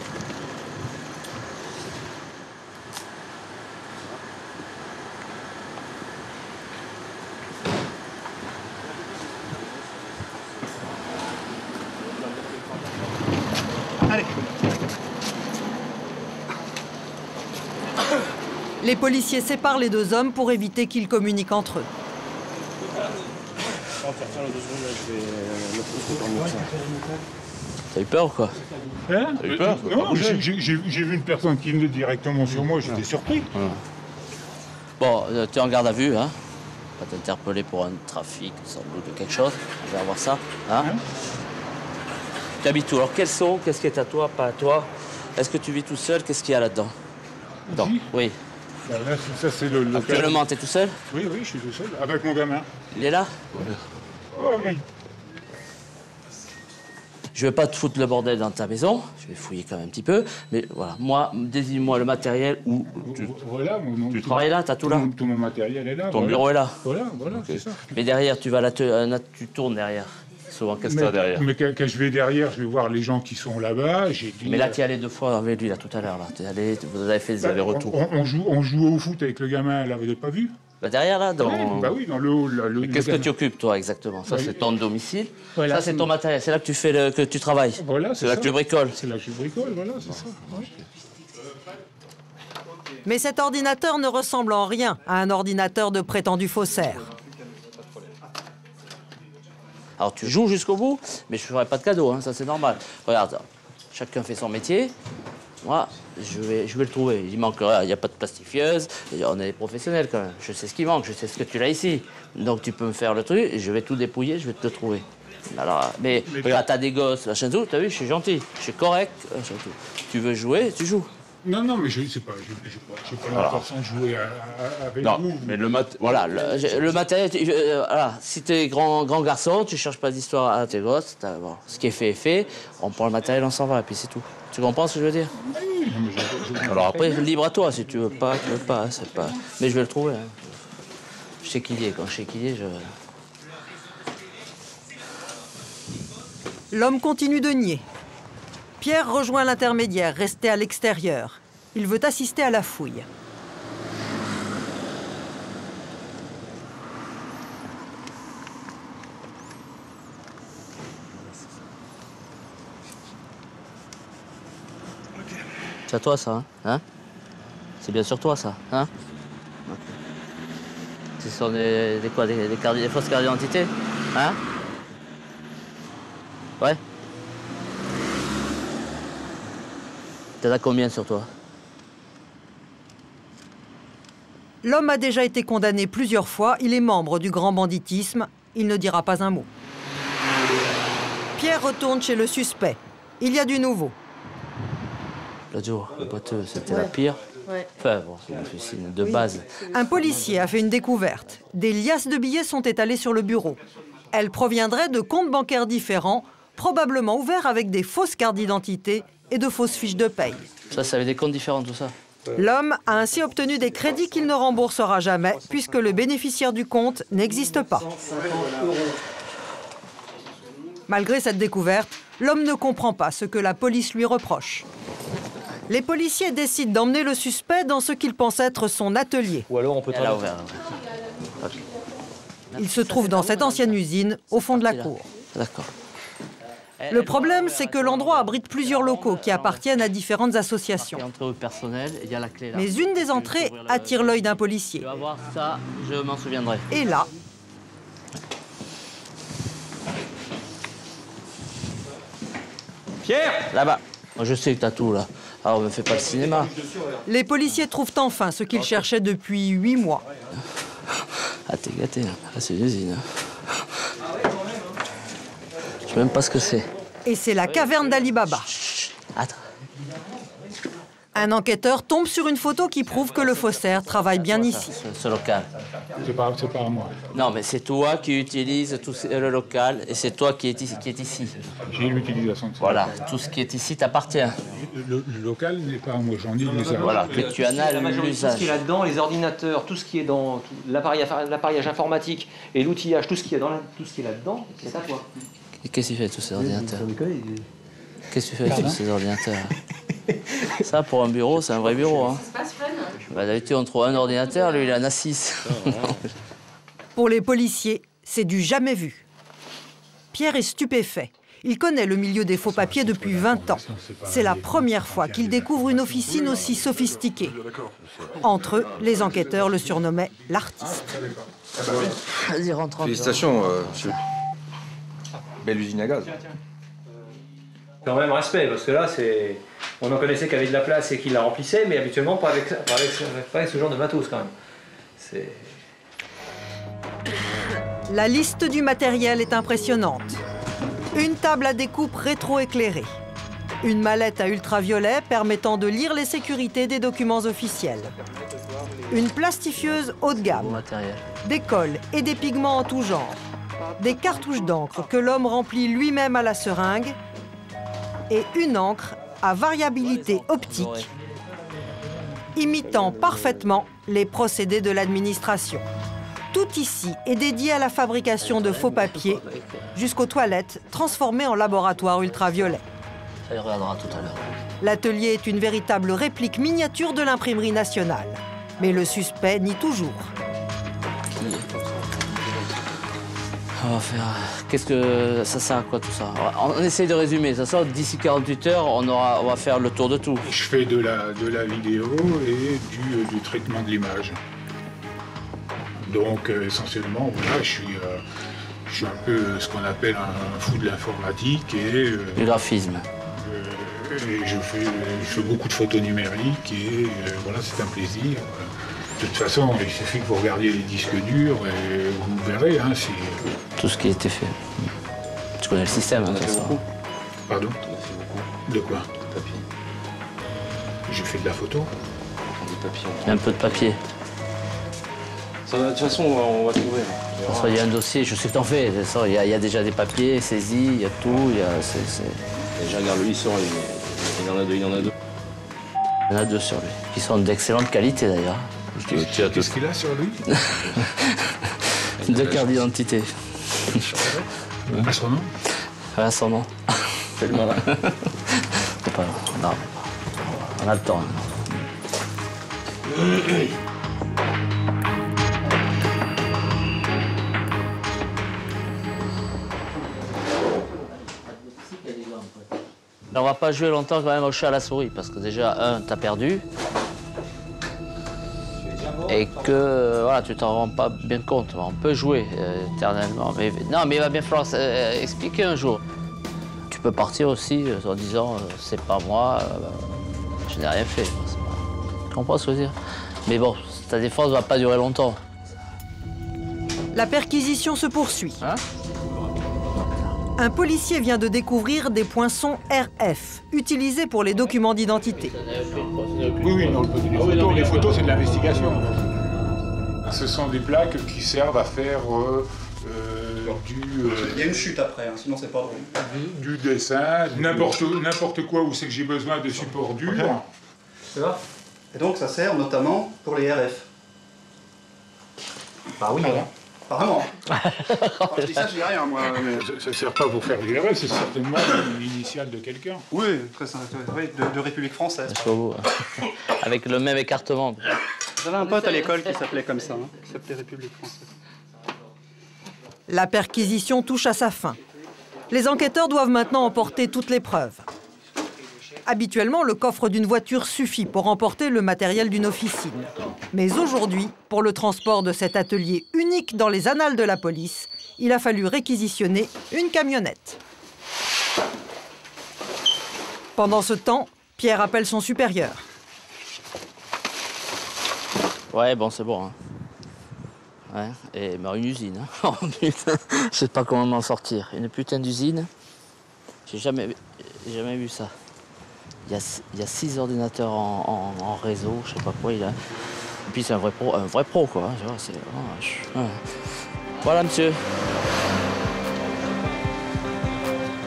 Les policiers séparent les deux hommes pour éviter qu'ils communiquent entre eux. T'as eu peur ou quoi Hein T'as eu peur pas Non, bouger. j'ai j'ai- j'ai vu une personne qui venait directement sur moi, j'étais surpris. Bon, euh, tu es en garde à vue, hein On va t'interpeller pour un trafic, sans doute de quelque chose. On va voir ça, hein Tu habites où Alors, quels sont Qu'est-ce qui est à toi, pas à toi Est-ce que tu vis tout seul Qu'est-ce qu'il y a là-dedans Dedans, Oui. Là, c'est- ça, c'est le, le Actuellement, t'es tout seul Oui, oui, je suis tout seul, avec mon gamin. Il est là Oh, oui. Je vais pas te foutre le bordel dans ta maison, je vais fouiller quand même un petit peu, mais voilà, moi, désigne-moi le matériel où tu, Voilà, mon, tu travailles là, t'as tout là mon- Tout mon matériel est là. Ton voilà. bureau est là Voilà, voilà, c'est ça. Mais derrière, tu vas là, te- euh, là, tu tournes derrière. Souvent, qu'est-ce que Mais- t'as derrière Mais quand, quand je vais derrière, je vais voir les gens qui sont là-bas. Dit, Mais là, tu es allé deux fois avec lui, là, tout à l'heure, là. T'es allé, vous avez fait des Bah, allers-retours. on, on joue, on joue au foot avec le gamin, là, vous n'avez pas vu? Bah, derrière, là, dans... Oui, Bah oui, dans le hall. là, le- Mais le Qu'est-ce que tu occupes, toi, exactement? Ça, Bah, c'est ton domicile. Voilà. Ça, c'est ton matériel. C'est là que tu fais le- que tu travailles. Voilà, c'est là ça. que tu bricoles. C'est là que je bricole, voilà, c'est ça. ouais. Mais cet ordinateur ne ressemble en rien à un ordinateur de prétendu faussaire. Alors, tu joues jusqu'au bout, mais je ne ferai pas de cadeau, hein, ça, c'est normal. Regarde, chacun fait son métier. Moi, je vais, je vais le trouver. Il manque rien, il n'y a pas de plastifieuse. On est des professionnels quand même. Je sais ce qui manque, je sais ce que tu l'as ici. Donc tu peux me faire le truc et je vais tout dépouiller, je vais te le trouver. Alors, mais, regarde, t'as des gosses, machin tout, t'as vu, je suis gentil, je suis correct. tout. Tu veux jouer, tu joues. Non, non, mais je sais pas, je n'ai pas, j'ai pas Voilà. l'intention de jouer à- à- avec Non, vous. mais le mat voilà, le, matériel, tu- je- euh, voilà, si t'es grand, grand garçon, tu cherches pas d'histoire à tes gosses, bon, ce qui est fait est fait, on prend le matériel, on s'en va, et puis c'est tout. Tu comprends ce que je veux dire? Oui, non, mais je- je- Alors après, libre à toi, si tu veux pas, tu veux pas, c'est pas... Mais je vais le trouver. hein. Je sais qui il est, quand je sais qui il est, je... L'homme continue de nier. Pierre rejoint l'intermédiaire, resté à l'extérieur. Il veut assister à la fouille. C'est à toi ça, hein, Hein? C'est bien sur toi ça, hein? Ce sont des, quoi, des fausses cartes d'identité Hein? Ouais T'en as combien sur toi? L'homme a déjà été condamné plusieurs fois. Il est membre du grand banditisme. Il ne dira pas un mot. Pierre retourne chez le suspect. Il y a du nouveau. L'autre jour, le boiteux, c'était la pire. Ouais. Enfin bon, c'est une officine de base. Un policier a fait une découverte. Des liasses de billets sont étalées sur le bureau. Elles proviendraient de comptes bancaires différents, probablement ouverts avec des fausses cartes d'identité et de fausses fiches de paye. Ça, ça avait des comptes différents, tout ça L'homme a ainsi obtenu des crédits qu'il ne remboursera jamais puisque le bénéficiaire du compte n'existe pas. Malgré cette découverte, l'homme ne comprend pas ce que la police lui reproche. Les policiers décident d'emmener le suspect dans ce qu'ils pensent être son atelier. Ou alors on peut travailler. Ok. Il se trouve dans cette ancienne usine, au fond de la cour. D'accord. Le problème, c'est que l'endroit abrite plusieurs locaux qui appartiennent à différentes associations. Là. Mais une des entrées attire l'œil d'un policier. Tu vas voir ça, je m'en souviendrai. Et là, Pierre Là-bas. Moi, je sais que t'as tout là. Alors, on me fait pas le cinéma. les policiers trouvent enfin ce qu'ils cherchaient depuis huit mois. Ah, t'es gâté. hein. Ah, c'est une usine. hein. Je sais même pas ce que c'est. Et c'est la caverne d'Ali Baba. Un enquêteur tombe sur une photo qui prouve que le faussaire travaille bien ici. Ce local. C'est pas, c'est pas à moi. Non, mais c'est toi qui utilises tout le local et c'est toi qui est ici. Qui est ici. J'ai l'utilisation de ça. Voilà, tout ce qui est ici t'appartient. Le, le local n'est pas à moi, j'en ai l'usage. Voilà, que tu en as majorité, tout ce l'usage. qui est là-dedans, les ordinateurs, tout ce qui est dans l'appareillage informatique et l'outillage, tout ce qui est dans la- tout ce qui est là-dedans, c'est à toi. Et Qu'est-ce que tu fais avec tous ces ordinateurs Qu'est-ce que tu fais avec tous ces ordinateurs Ça, pour un bureau, c'est un vrai bureau. Hein. Bah, D'habitude, on trouve un ordinateur, lui, il en a six. Pour les policiers, c'est du jamais vu. Pierre est stupéfait. Il connaît le milieu des faux papiers depuis 20 ans. C'est la première fois qu'il découvre une officine aussi sophistiquée. Entre eux, les enquêteurs le surnommaient l'artiste. Vas-y, rentre, rentre. Félicitations, euh, monsieur. Belle usine à gaz. Quand même respect, parce que là, c'est. On en connaissait qui avait de la place et qui la remplissait, mais habituellement pas avec, pas avec, pas avec ce genre de matos quand même. C'est. La liste du matériel est impressionnante. Une table à découpe rétroéclairée. Une mallette à ultraviolet permettant de lire les sécurités des documents officiels. Une plastifieuse haut de gamme. Des cols et des pigments en tout genre. Des cartouches d'encre que l'homme remplit lui-même à la seringue. Et une encre à variabilité optique, imitant parfaitement les procédés de l'administration. Tout ici est dédié à la fabrication de faux papiers, jusqu'aux toilettes transformées en laboratoire ultraviolet. Ça, il regardera tout à l'heure. L'atelier est une véritable réplique miniature de l'imprimerie nationale. Mais le suspect nie toujours. On va faire. Qu'est-ce que ça sert à quoi tout ça On essaye de résumer. Ça sort d'ici 48 heures, on, aura, on va faire le tour de tout. Je fais de la, de la vidéo et du, du traitement de l'image. Donc euh, essentiellement, voilà, je suis, euh, je suis un peu ce qu'on appelle un fou de l'informatique et, euh, Du graphisme. euh, et je, fais, je fais beaucoup de photos numériques et voilà, c'est un plaisir. voilà. De toute façon, il suffit que vous regardiez les disques durs et vous verrez. Hein. Tout ce qui a été fait. Tu connais le système, hein, de toute façon. Pardon De quoi J'ai fait de la photo. Il un peu de papier. Ça, de toute façon, on va, on va trouver. De toute façon, il y a un dossier, je sais que t'en fais. de toute Il y, a, il y a déjà des papiers saisis, il y a tout. Il y a, c'est- Et je regarde le lisson, il, il en a deux, il en a deux. il y en a deux sur lui, qui sont d'excellente qualité d'ailleurs. Qu'est-ce qu'il a sur lui Deux cartes d'identité. À son nom À son nom. Fais le malin. C'est pas non, on a le temps. On va pas jouer longtemps quand même au chat à la souris parce que déjà, un, t'as perdu. Et que voilà, tu t'en rends pas bien compte. On peut jouer euh, éternellement. Mais, non, mais il va bien falloir euh, expliquer un jour. Tu peux partir aussi euh, en disant euh, c'est pas moi, euh, je n'ai rien fait. Tu comprends ce que je veux dire? Mais bon, ta défense va pas durer longtemps. La perquisition se poursuit. Un policier vient de découvrir des poinçons RF, utilisés pour les documents d'identité. Oui, oui, non, les photos, les photos, c'est de l'investigation. Ce sont des plaques qui servent à faire euh, euh, du, euh, Il y a une chute après, hein, sinon c'est pas drôle. du dessin, n'importe n'importe quoi où c'est que j'ai besoin de support dur. C'est ça Et donc ça sert notamment pour les RF. Bah oui. Apparemment. Quand je dis ça, je dis rien, moi. mais- Ça ne sert pas pour faire du c'est certainement l'initiale de quelqu'un. Oui, très simple. Oui, de, de République française. Sur vous. Avec le même écartement. J'avais un pote à l'école qui s'appelait comme ça, hein, qui s'appelait République française. La perquisition touche à sa fin. Les enquêteurs doivent maintenant emporter toutes les preuves. Habituellement, le coffre d'une voiture suffit pour emporter le matériel d'une officine. Mais aujourd'hui, pour le transport de cet atelier unique dans les annales de la police, il a fallu réquisitionner une camionnette. Pendant ce temps, Pierre appelle son supérieur. Ouais, bon, c'est bon. hein. Ouais, et bah, une usine. hein. Oh putain, je sais pas comment m'en sortir. Une putain d'usine. J'ai jamais, jamais vu ça. Il y, a, six ordinateurs en, réseau, je sais pas quoi. Il a... Et puis c'est un vrai pro, un vrai pro quoi. hein, oh. Voilà monsieur.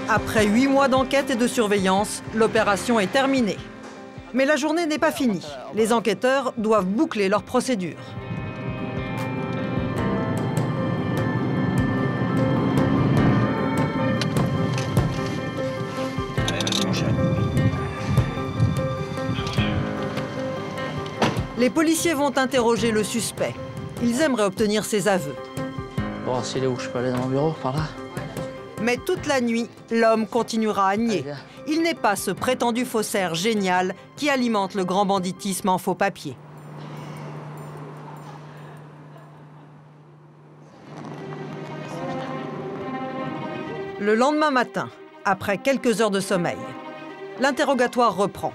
Après huit mois d'enquête et de surveillance, l'opération est terminée. Mais la journée n'est pas finie. Les enquêteurs doivent boucler leur procédure. Les policiers vont interroger le suspect. Ils aimeraient obtenir ses aveux. Bon, s'il est où je peux aller dans mon bureau, par là Mais toute la nuit, l'homme continuera à nier. Il n'est pas ce prétendu faussaire génial qui alimente le grand banditisme en faux papier. Le lendemain matin, après quelques heures de sommeil, l'interrogatoire reprend.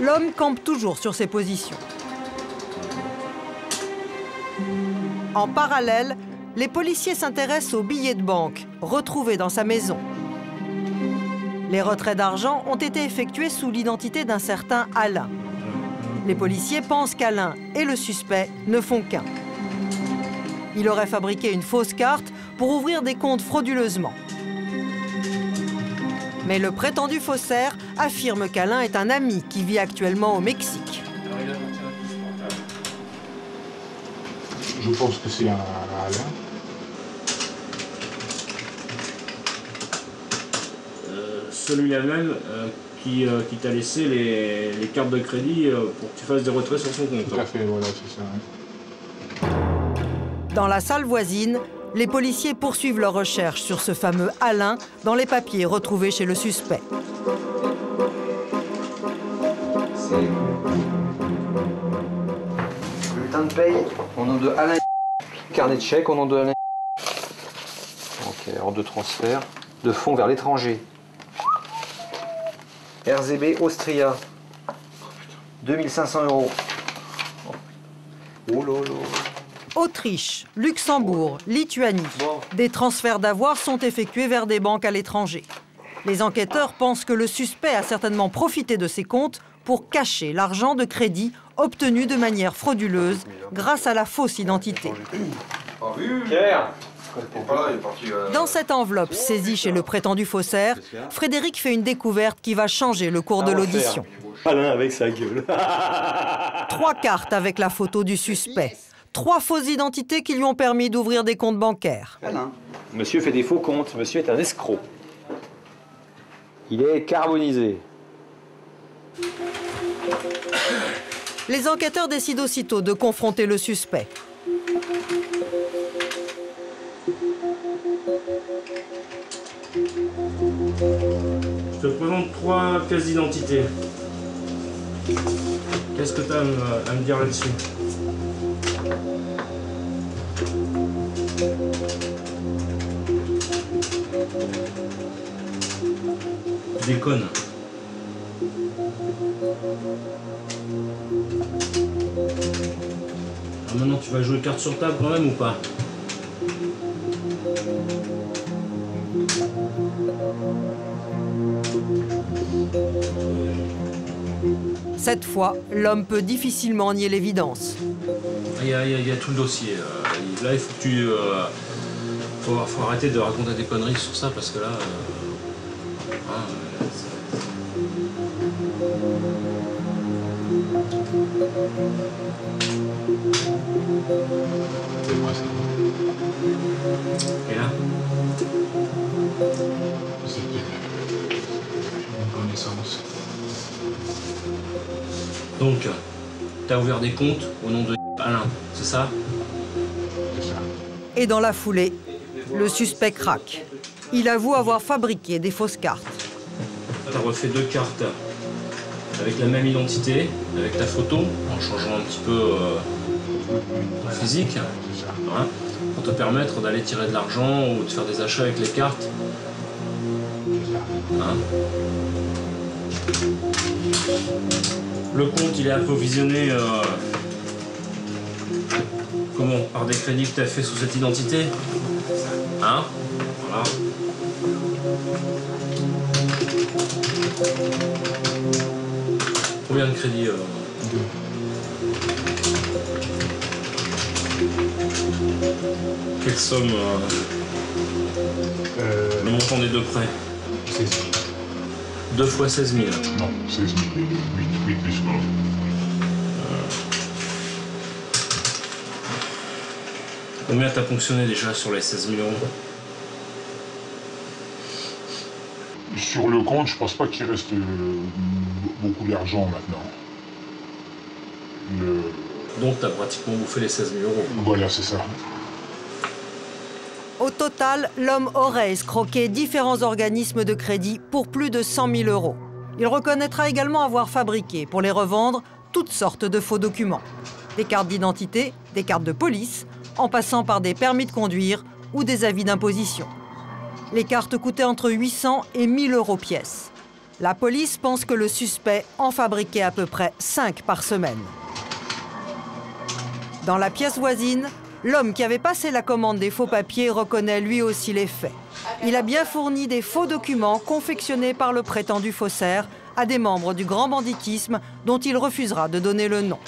L'homme campe toujours sur ses positions. En parallèle, les policiers s'intéressent aux billets de banque retrouvés dans sa maison. Les retraits d'argent ont été effectués sous l'identité d'un certain Alain. Les policiers pensent qu'Alain et le suspect ne font qu'un. Il aurait fabriqué une fausse carte pour ouvrir des comptes frauduleusement. Mais le prétendu faussaire affirme qu'Alain est un ami qui vit actuellement au Mexique. Je pense que c'est un, un Alain. Euh, celui-là même euh, qui, euh, qui t'a laissé les, les cartes de crédit euh, pour que tu fasses des retraits sur son compte. Tout à fait, voilà, c'est ça. hein. Dans la salle voisine, les policiers poursuivent leurs recherches sur ce fameux Alain dans les papiers retrouvés chez le suspect. Bulletin de paye au nom de Alain. Carnet de chèque au nom de Alain. Ok, ordre de transfert de fonds vers l'étranger. RZB Austria. 2500 euros. Oh lolo. Autriche, Luxembourg, Lituanie. Des transferts d'avoirs sont effectués vers des banques à l'étranger. Les enquêteurs pensent que le suspect a certainement profité de ces comptes pour cacher l'argent de crédit obtenu de manière frauduleuse grâce à la fausse identité. Dans cette enveloppe saisie chez le prétendu faussaire, Frédéric fait une découverte qui va changer le cours de l'audition. Avec sa gueule. Trois cartes avec la photo du suspect. Trois fausses identités qui lui ont permis d'ouvrir des comptes bancaires. Monsieur fait des faux comptes. Monsieur est un escroc. Il est carbonisé. Les enquêteurs décident aussitôt de confronter le suspect. Je te présente trois pièces d'identité. Qu'est-ce que tu as à me, à me dire là-dessus? Tu déconnes. Alors maintenant, tu vas jouer carte sur table quand même ou pas? Cette fois, l'homme peut difficilement nier l'évidence. Il y, a, il y a- il y a tout le dossier. euh, là, il faut que tu. euh, faut, faut arrêter de raconter des conneries sur ça parce que là. euh, hein, euh, C'est moi ça. Et là une connaissance. Donc, tu as ouvert des comptes au nom de Alain, c'est ça? Et dans la foulée, le suspect craque. Il avoue avoir fabriqué des fausses cartes. Tu as refait deux cartes avec la même identité, avec ta photo, en changeant un petit peu euh, ton physique, hein, pour te permettre d'aller tirer de l'argent ou de faire des achats avec les cartes. Hein? Le compte, il est approvisionné euh, comment Par des crédits que tu as fait sous cette identité Hein Voilà. Combien de crédits euh, Quelle somme euh, Le montant des deux prêts 16 000. 2 fois 16 000 Non, 16 000. 8, 8 plus non. Combien t'as fonctionné déjà sur les 16 000 euros? Sur le compte, je pense pas qu'il reste euh, beaucoup d'argent maintenant. Le- Donc t'as pratiquement bouffé les 16 000 euros. Voilà, c'est ça. Total, l'homme aurait escroqué différents organismes de crédit pour plus de 100 000 euros. Il reconnaîtra également avoir fabriqué, pour les revendre, toutes sortes de faux documents. Des cartes d'identité, des cartes de police, en passant par des permis de conduire ou des avis d'imposition. Les cartes coûtaient entre 800 et 1000 euros pièce. La police pense que le suspect en fabriquait à peu près 5 par semaine. Dans la pièce voisine, l'homme qui avait passé la commande des faux papiers reconnaît lui aussi les faits. Il a bien fourni des faux documents confectionnés par le prétendu faussaire à des membres du grand banditisme dont il refusera de donner le nom.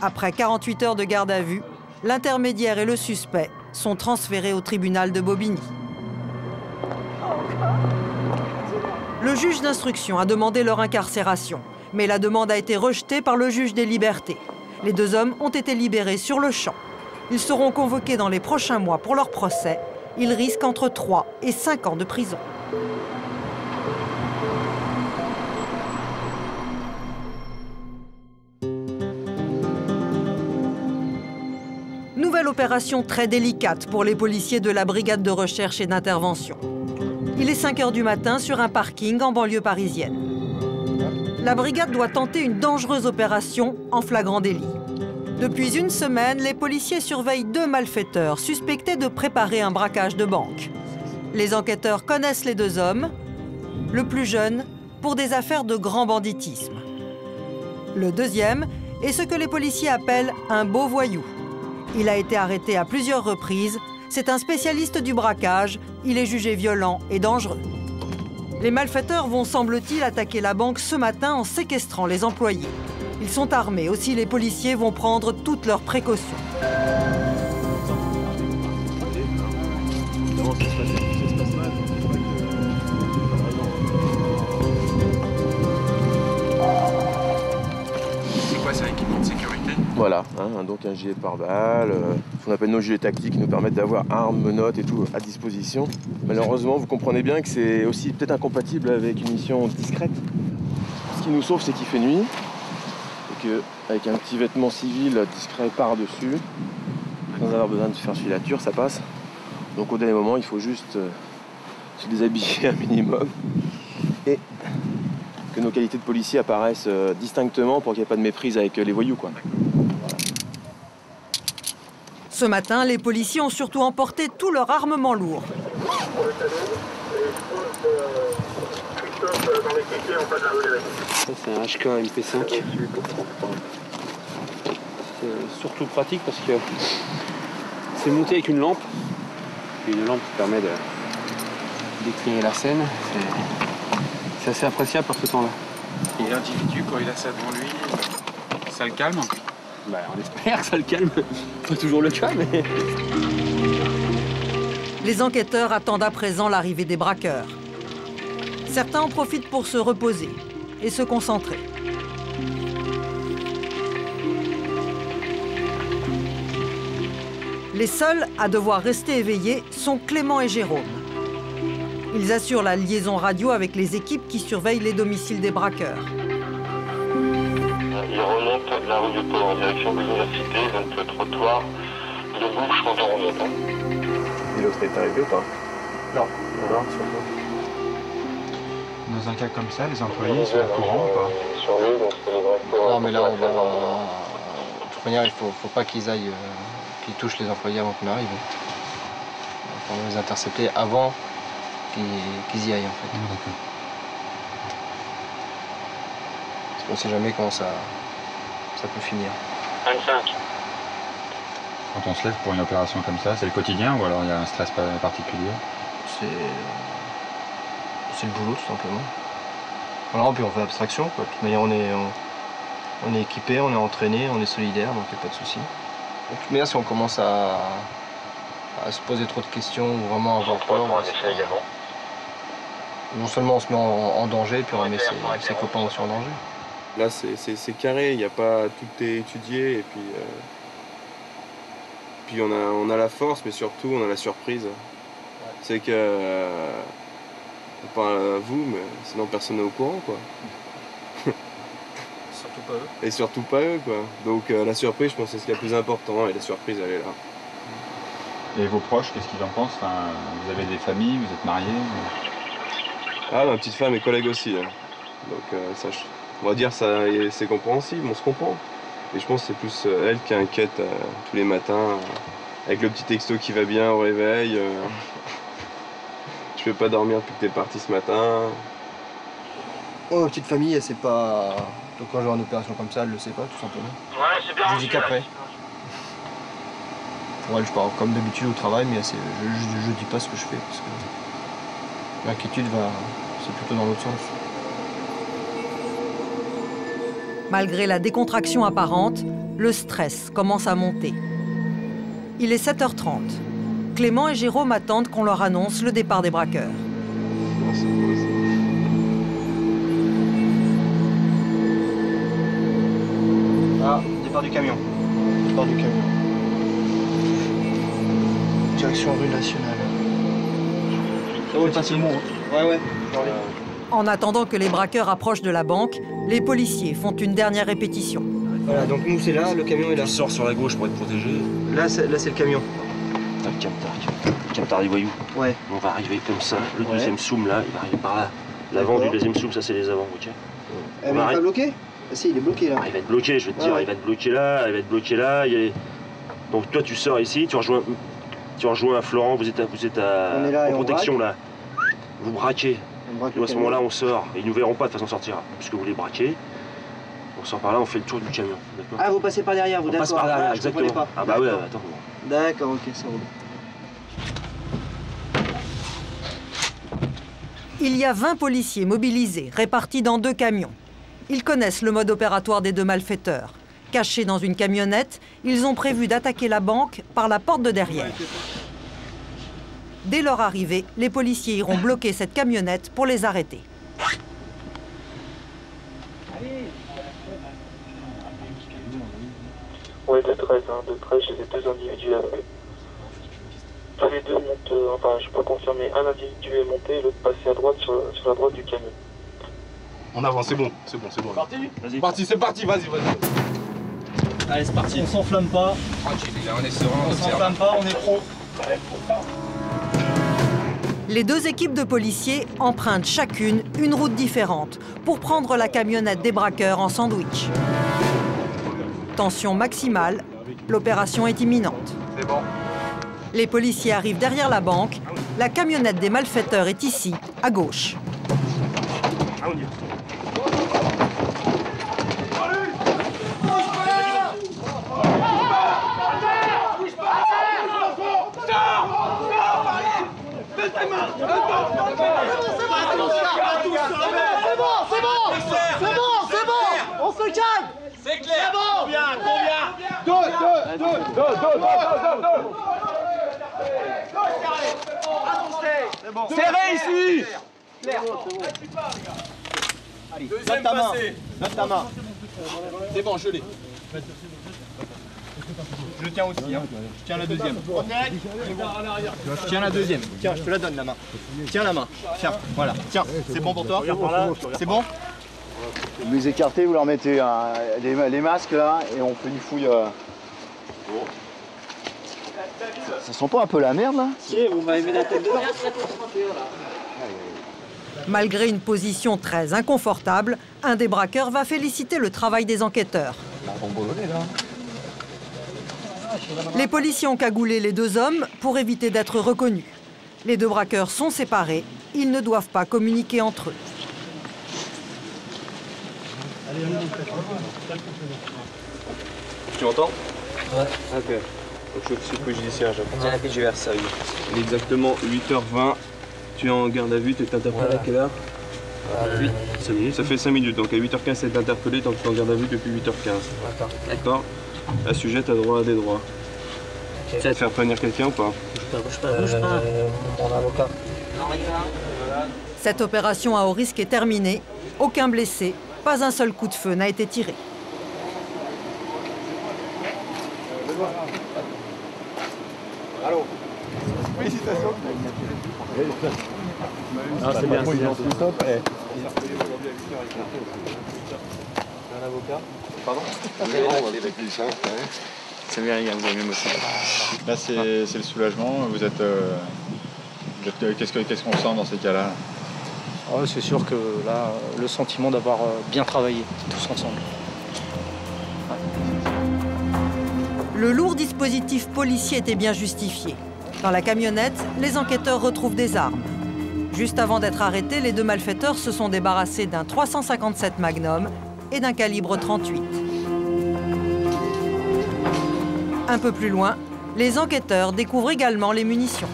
Après 48 heures de garde à vue, l'intermédiaire et le suspect sont transférés au tribunal de Bobigny. Le juge d'instruction a demandé leur incarcération, mais la demande a été rejetée par le juge des libertés. Les deux hommes ont été libérés sur le champ. Ils seront convoqués dans les prochains mois pour leur procès. Ils risquent entre 3 et 5 ans de prison. Nouvelle opération très délicate pour les policiers de la brigade de recherche et d'intervention. Il est 5 heures du matin sur un parking en banlieue parisienne. La brigade doit tenter une dangereuse opération en flagrant délit. Depuis une semaine, les policiers surveillent deux malfaiteurs suspectés de préparer un braquage de banque. Les enquêteurs connaissent les deux hommes, le plus jeune pour des affaires de grand banditisme. Le deuxième est ce que les policiers appellent un beau voyou. Il a été arrêté à plusieurs reprises. C'est un spécialiste du braquage. Il est jugé violent et dangereux. Les malfaiteurs vont, semble-t-il, attaquer la banque ce matin en séquestrant les employés. Ils sont armés. Aussi, les policiers vont prendre toutes leurs précautions. Voilà, hein, donc un gilet pare-balles, euh, ce qu'on appelle nos gilets tactiques qui nous permettent d'avoir armes, menottes et tout à disposition. Malheureusement, vous comprenez bien que c'est aussi peut-être incompatible avec une mission discrète. Ce qui nous sauve, c'est qu'il fait nuit et qu'avec un petit vêtement civil discret par-dessus, sans avoir besoin de faire filature, ça passe. Donc au dernier moment, il faut juste euh, se déshabiller un minimum et que nos qualités de policier apparaissent euh, distinctement pour qu'il n'y ait pas de méprise avec les voyous. Quoi. Ce matin, les policiers ont surtout emporté tout leur armement lourd. Ça, c'est un HK MP5. C'est surtout pratique parce que c'est monté avec une lampe. Une lampe qui permet de- d'éclairer la scène. C'est- C'est assez appréciable par ce temps-là. Et l'individu, quand il a ça devant lui, ça le calme Bah, on espère ça le calme. Pas toujours le cas, mais. Les enquêteurs attendent à présent l'arrivée des braqueurs. Certains en profitent pour se reposer et se concentrer. Les seuls à devoir rester éveillés sont Clément et Jérôme. Ils assurent la liaison radio avec les équipes qui surveillent les domiciles des braqueurs. Il remonte la rue du Port en direction de l'université, donc le trottoir de gauche quand on remonte. hein. Et l'autre est arrivé ou pas? Non. Non, Dans un cas comme ça, les employés sont au courant ou pas? Sur lui, donc c'est le vrai Non, mais là, on va. De toute manière, il faut, faut pas qu'ils aillent, euh, qu'ils touchent les employés avant qu'on arrive. On va les intercepter avant qu'ils qu'ils y aillent, en fait. Parce qu'on sait jamais comment ça, ça peut finir. 25. Quand on se lève pour une opération comme ça, c'est le quotidien ou alors il y a un stress pa- particulier? C'est. C'est le boulot, tout simplement. Voilà, puis on fait abstraction. Quoi. De toute manière, on est, on, on est équipé, on est entraîné, on est solidaire, donc il n'y a pas de souci. De toute manière, si on commence à, à se poser trop de questions ou vraiment avoir peur, non seulement on se met en, en danger, puis on met ses, ses copains aussi en danger. Là, c'est- c'est c'est carré, il n'y a pas tout est étudié et puis, euh, puis on, a, on a la force, mais surtout on a la surprise. C'est que, euh, pas à vous, mais sinon personne n'est au courant, quoi. Surtout pas eux. Et surtout pas eux, quoi. Donc euh, la surprise, je pense, c'est ce qui est le plus important, et la surprise, elle est là. Et vos proches, qu'est-ce qu'ils en pensent? Enfin, Vous avez des familles, vous êtes mariés? Ah, ma petite femme est collègue aussi, là. Donc euh, ça, je- on va dire, ça, c'est compréhensible, on se comprend. Et je pense que c'est plus euh, elle qui inquiète euh, tous les matins, euh, avec le petit texto qui va bien au réveil. euh, je peux pas dormir depuis que t'es parti ce matin. Moi, ma petite famille, elle sait pas. Donc quand j'ai une opération comme ça, elle le sait pas, tout simplement. Ouais, c'est bien Je dis qu'après. Pour elle, je pars comme d'habitude au travail, mais je, je, je dis pas ce que je fais parce que l'inquiétude va. C'est plutôt dans l'autre sens. Malgré la décontraction apparente, le stress commence à monter. Il est 7h30. Clément et Jérôme attendent qu'on leur annonce le départ des braqueurs. Ah, départ du camion. Départ du camion. Direction rue nationale. Ça va, passer le mot. Ouais, ouais. En attendant que les braqueurs approchent de la banque, les policiers font une dernière répétition. Voilà, donc nous c'est là, le camion est là. Tu sors sur la gauche pour être protégé. Là, c'est là, c'est le camion. Tac, camtar, camtar des voyous. Ouais. On va arriver comme ça. Le Ouais. deuxième soum là, il va arriver par là. L'avant D'accord. du deuxième soum, ça c'est les avants, ok Eh, On mais il est pas bloqué Ah, Si, il est bloqué là. Ah, il va être bloqué, je vais te dire, ouais. il va être bloqué là, il va être bloqué là. il y a- Donc toi tu sors ici, tu rejoins, tu rejoins Florent, vous êtes à, vous êtes à On est là et en on protection là. Vous braquez. Nous à ce moment-là on sort. Et ils nous verront pas de façon sortir, puisque vous les braquez. On sort par là, on fait le tour du camion. Ah, vous passez par derrière, vous On d'accord passe par derrière, Ah, exactement. pas. Ah bah ouais, D'accord. attends. D'accord, ok, ça roule. Il y a 20 policiers mobilisés, répartis dans deux camions. Ils connaissent le mode opératoire des deux malfaiteurs. Cachés dans une camionnette, ils ont prévu d'attaquer la banque par la porte de derrière. Dès leur arrivée, les policiers iront bloquer cette camionnette pour les arrêter. Ouais, de 13, hein, de 13, j'ai les deux individus avec eux. Les deux montent, euh, enfin, je peux confirmer, un individu est monté et l'autre passé à droite sur, sur la droite du camion. On avance, c'est bon, c'est bon, c'est bon. Parti Vas-y. Parti, c'est parti, vas-y, vas-y. Allez, c'est parti. On s'enflamme pas. Tranquille, là, on est serein, On s'enflamme pas, on est pro. Les deux équipes de policiers empruntent chacune une route différente pour prendre la camionnette des braqueurs en sandwich. Tension maximale, l'opération est imminente. C'est bon. Les policiers arrivent derrière la banque, la camionnette des malfaiteurs est ici, à gauche. C'est bon, c'est bon C'est bon, c'est bon On se calme C'est clair C'est bon Combien Combien Deux, deux, deux Deux, deux, deux, deux, deux C'est bon Serré ici Allez, donne ta main Donne ta main C'est bon, je l'ai. Je le tiens aussi, hein. Je tiens la deuxième. Je tiens la deuxième. Tiens, je te la donne la main. Tiens la main. Tiens, voilà. Tiens, c'est bon pour toi C'est bon Vous les écartez, vous leur mettez les, les masques là et on fait une fouille. euh. Ça sent pas un peu la merde là? Vous m'avez mis la tête dedans. Malgré une position très inconfortable, un des braqueurs va féliciter le travail des enquêteurs. Les policiers ont cagoulé les deux hommes pour éviter d'être reconnus. Les deux braqueurs sont séparés, ils ne doivent pas communiquer entre eux. Tu m'entends Ouais. Ok. Donc je suis police judiciaire, j'apprends. la PGR. Il est exactement 8h20. Tu es en garde à vue, tu es interpellé à quelle heure Oui, 5 minutes, ça fait 5 minutes. Donc à 8h15, c'est interpellé, donc tu es en garde à vue depuis 8h15. D'accord La sujet, a droit à des droits. Tu sais faire prévenir quelqu'un ou pas Bouge pas, bouge pas. Mon avocat. Cette opération à haut risque est terminée. Aucun blessé, pas un seul coup de feu n'a été tiré. Allô Félicitations. Ah, c'est bien, c'est bien. top. Un avocat Pardon C'est bien, vous avez même aussi. Là, c'est le soulagement. Vous êtes. euh, euh, Qu'est-ce que- qu'est-ce qu'on sent dans ces cas-là? Ouais, c'est sûr que là, euh, le sentiment d'avoir euh, bien travaillé tous ensemble. Le lourd dispositif policier était bien justifié. Dans la camionnette, les enquêteurs retrouvent des armes. Juste avant d'être arrêtés, les deux malfaiteurs se sont débarrassés d'un 357 Magnum et d'un calibre 38. Un peu plus loin, les enquêteurs découvrent également les munitions.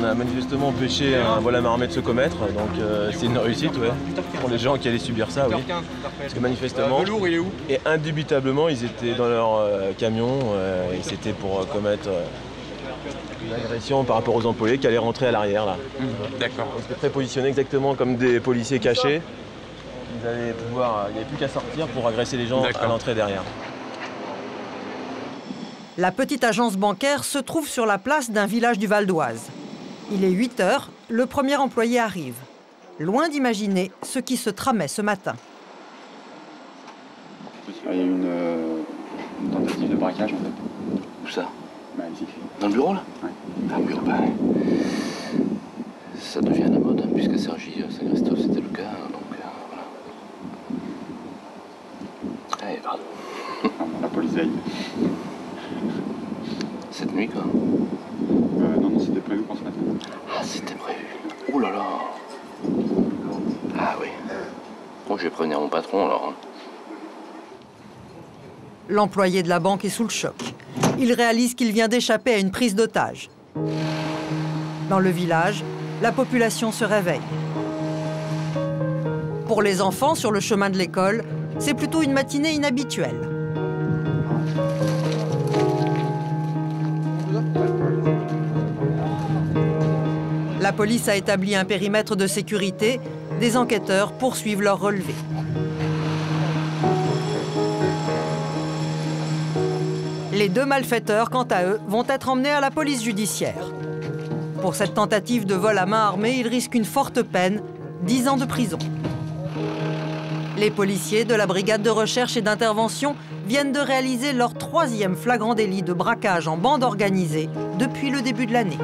On a manifestement empêché un vol à main armée de se commettre, donc euh, c'est une réussite ouais, pour les gens qui allaient subir ça, oui. Parce que manifestement, et indubitablement, ils étaient dans leur euh, camion euh, et c'était pour euh, commettre euh, une agression par rapport aux employés qui allaient rentrer à l'arrière là. D'accord. Ils étaient prépositionnés exactement comme des policiers cachés. Ils allaient pouvoir, il n'y avait plus qu'à sortir pour agresser les gens à l'entrée derrière. La petite agence bancaire se trouve sur la place d'un village du Val d'Oise. Il est 8 heures, le premier employé arrive. Loin d'imaginer ce qui se tramait ce matin. Il y a eu une, euh, une tentative de braquage en fait. Où ça? Bah, ici. Dans le bureau là? Ouais. Dans le bureau, bah, ça devient la mode, hein, puisque Sergi euh, Sagresto c'était le cas, hein, donc euh, voilà. Eh, pardon. La police aille. Cette nuit quoi Euh, non, non, c'était prévu pour ce matin. Ah, c'était prévu. Ouh là là Ah oui. Bon, je vais prévenir mon patron alors. hein. L'employé de la banque est sous le choc. Il réalise qu'il vient d'échapper à une prise d'otage. Dans le village, la population se réveille. Pour les enfants sur le chemin de l'école, c'est plutôt une matinée inhabituelle. La police a établi un périmètre de sécurité. Des enquêteurs poursuivent leur relevé. Les deux malfaiteurs, quant à eux, vont être emmenés à la police judiciaire. Pour cette tentative de vol à main armée, ils risquent une forte peine, 10 ans de prison. Les policiers de la brigade de recherche et d'intervention viennent de réaliser leur troisième flagrant délit de braquage en bande organisée depuis le début de l'année.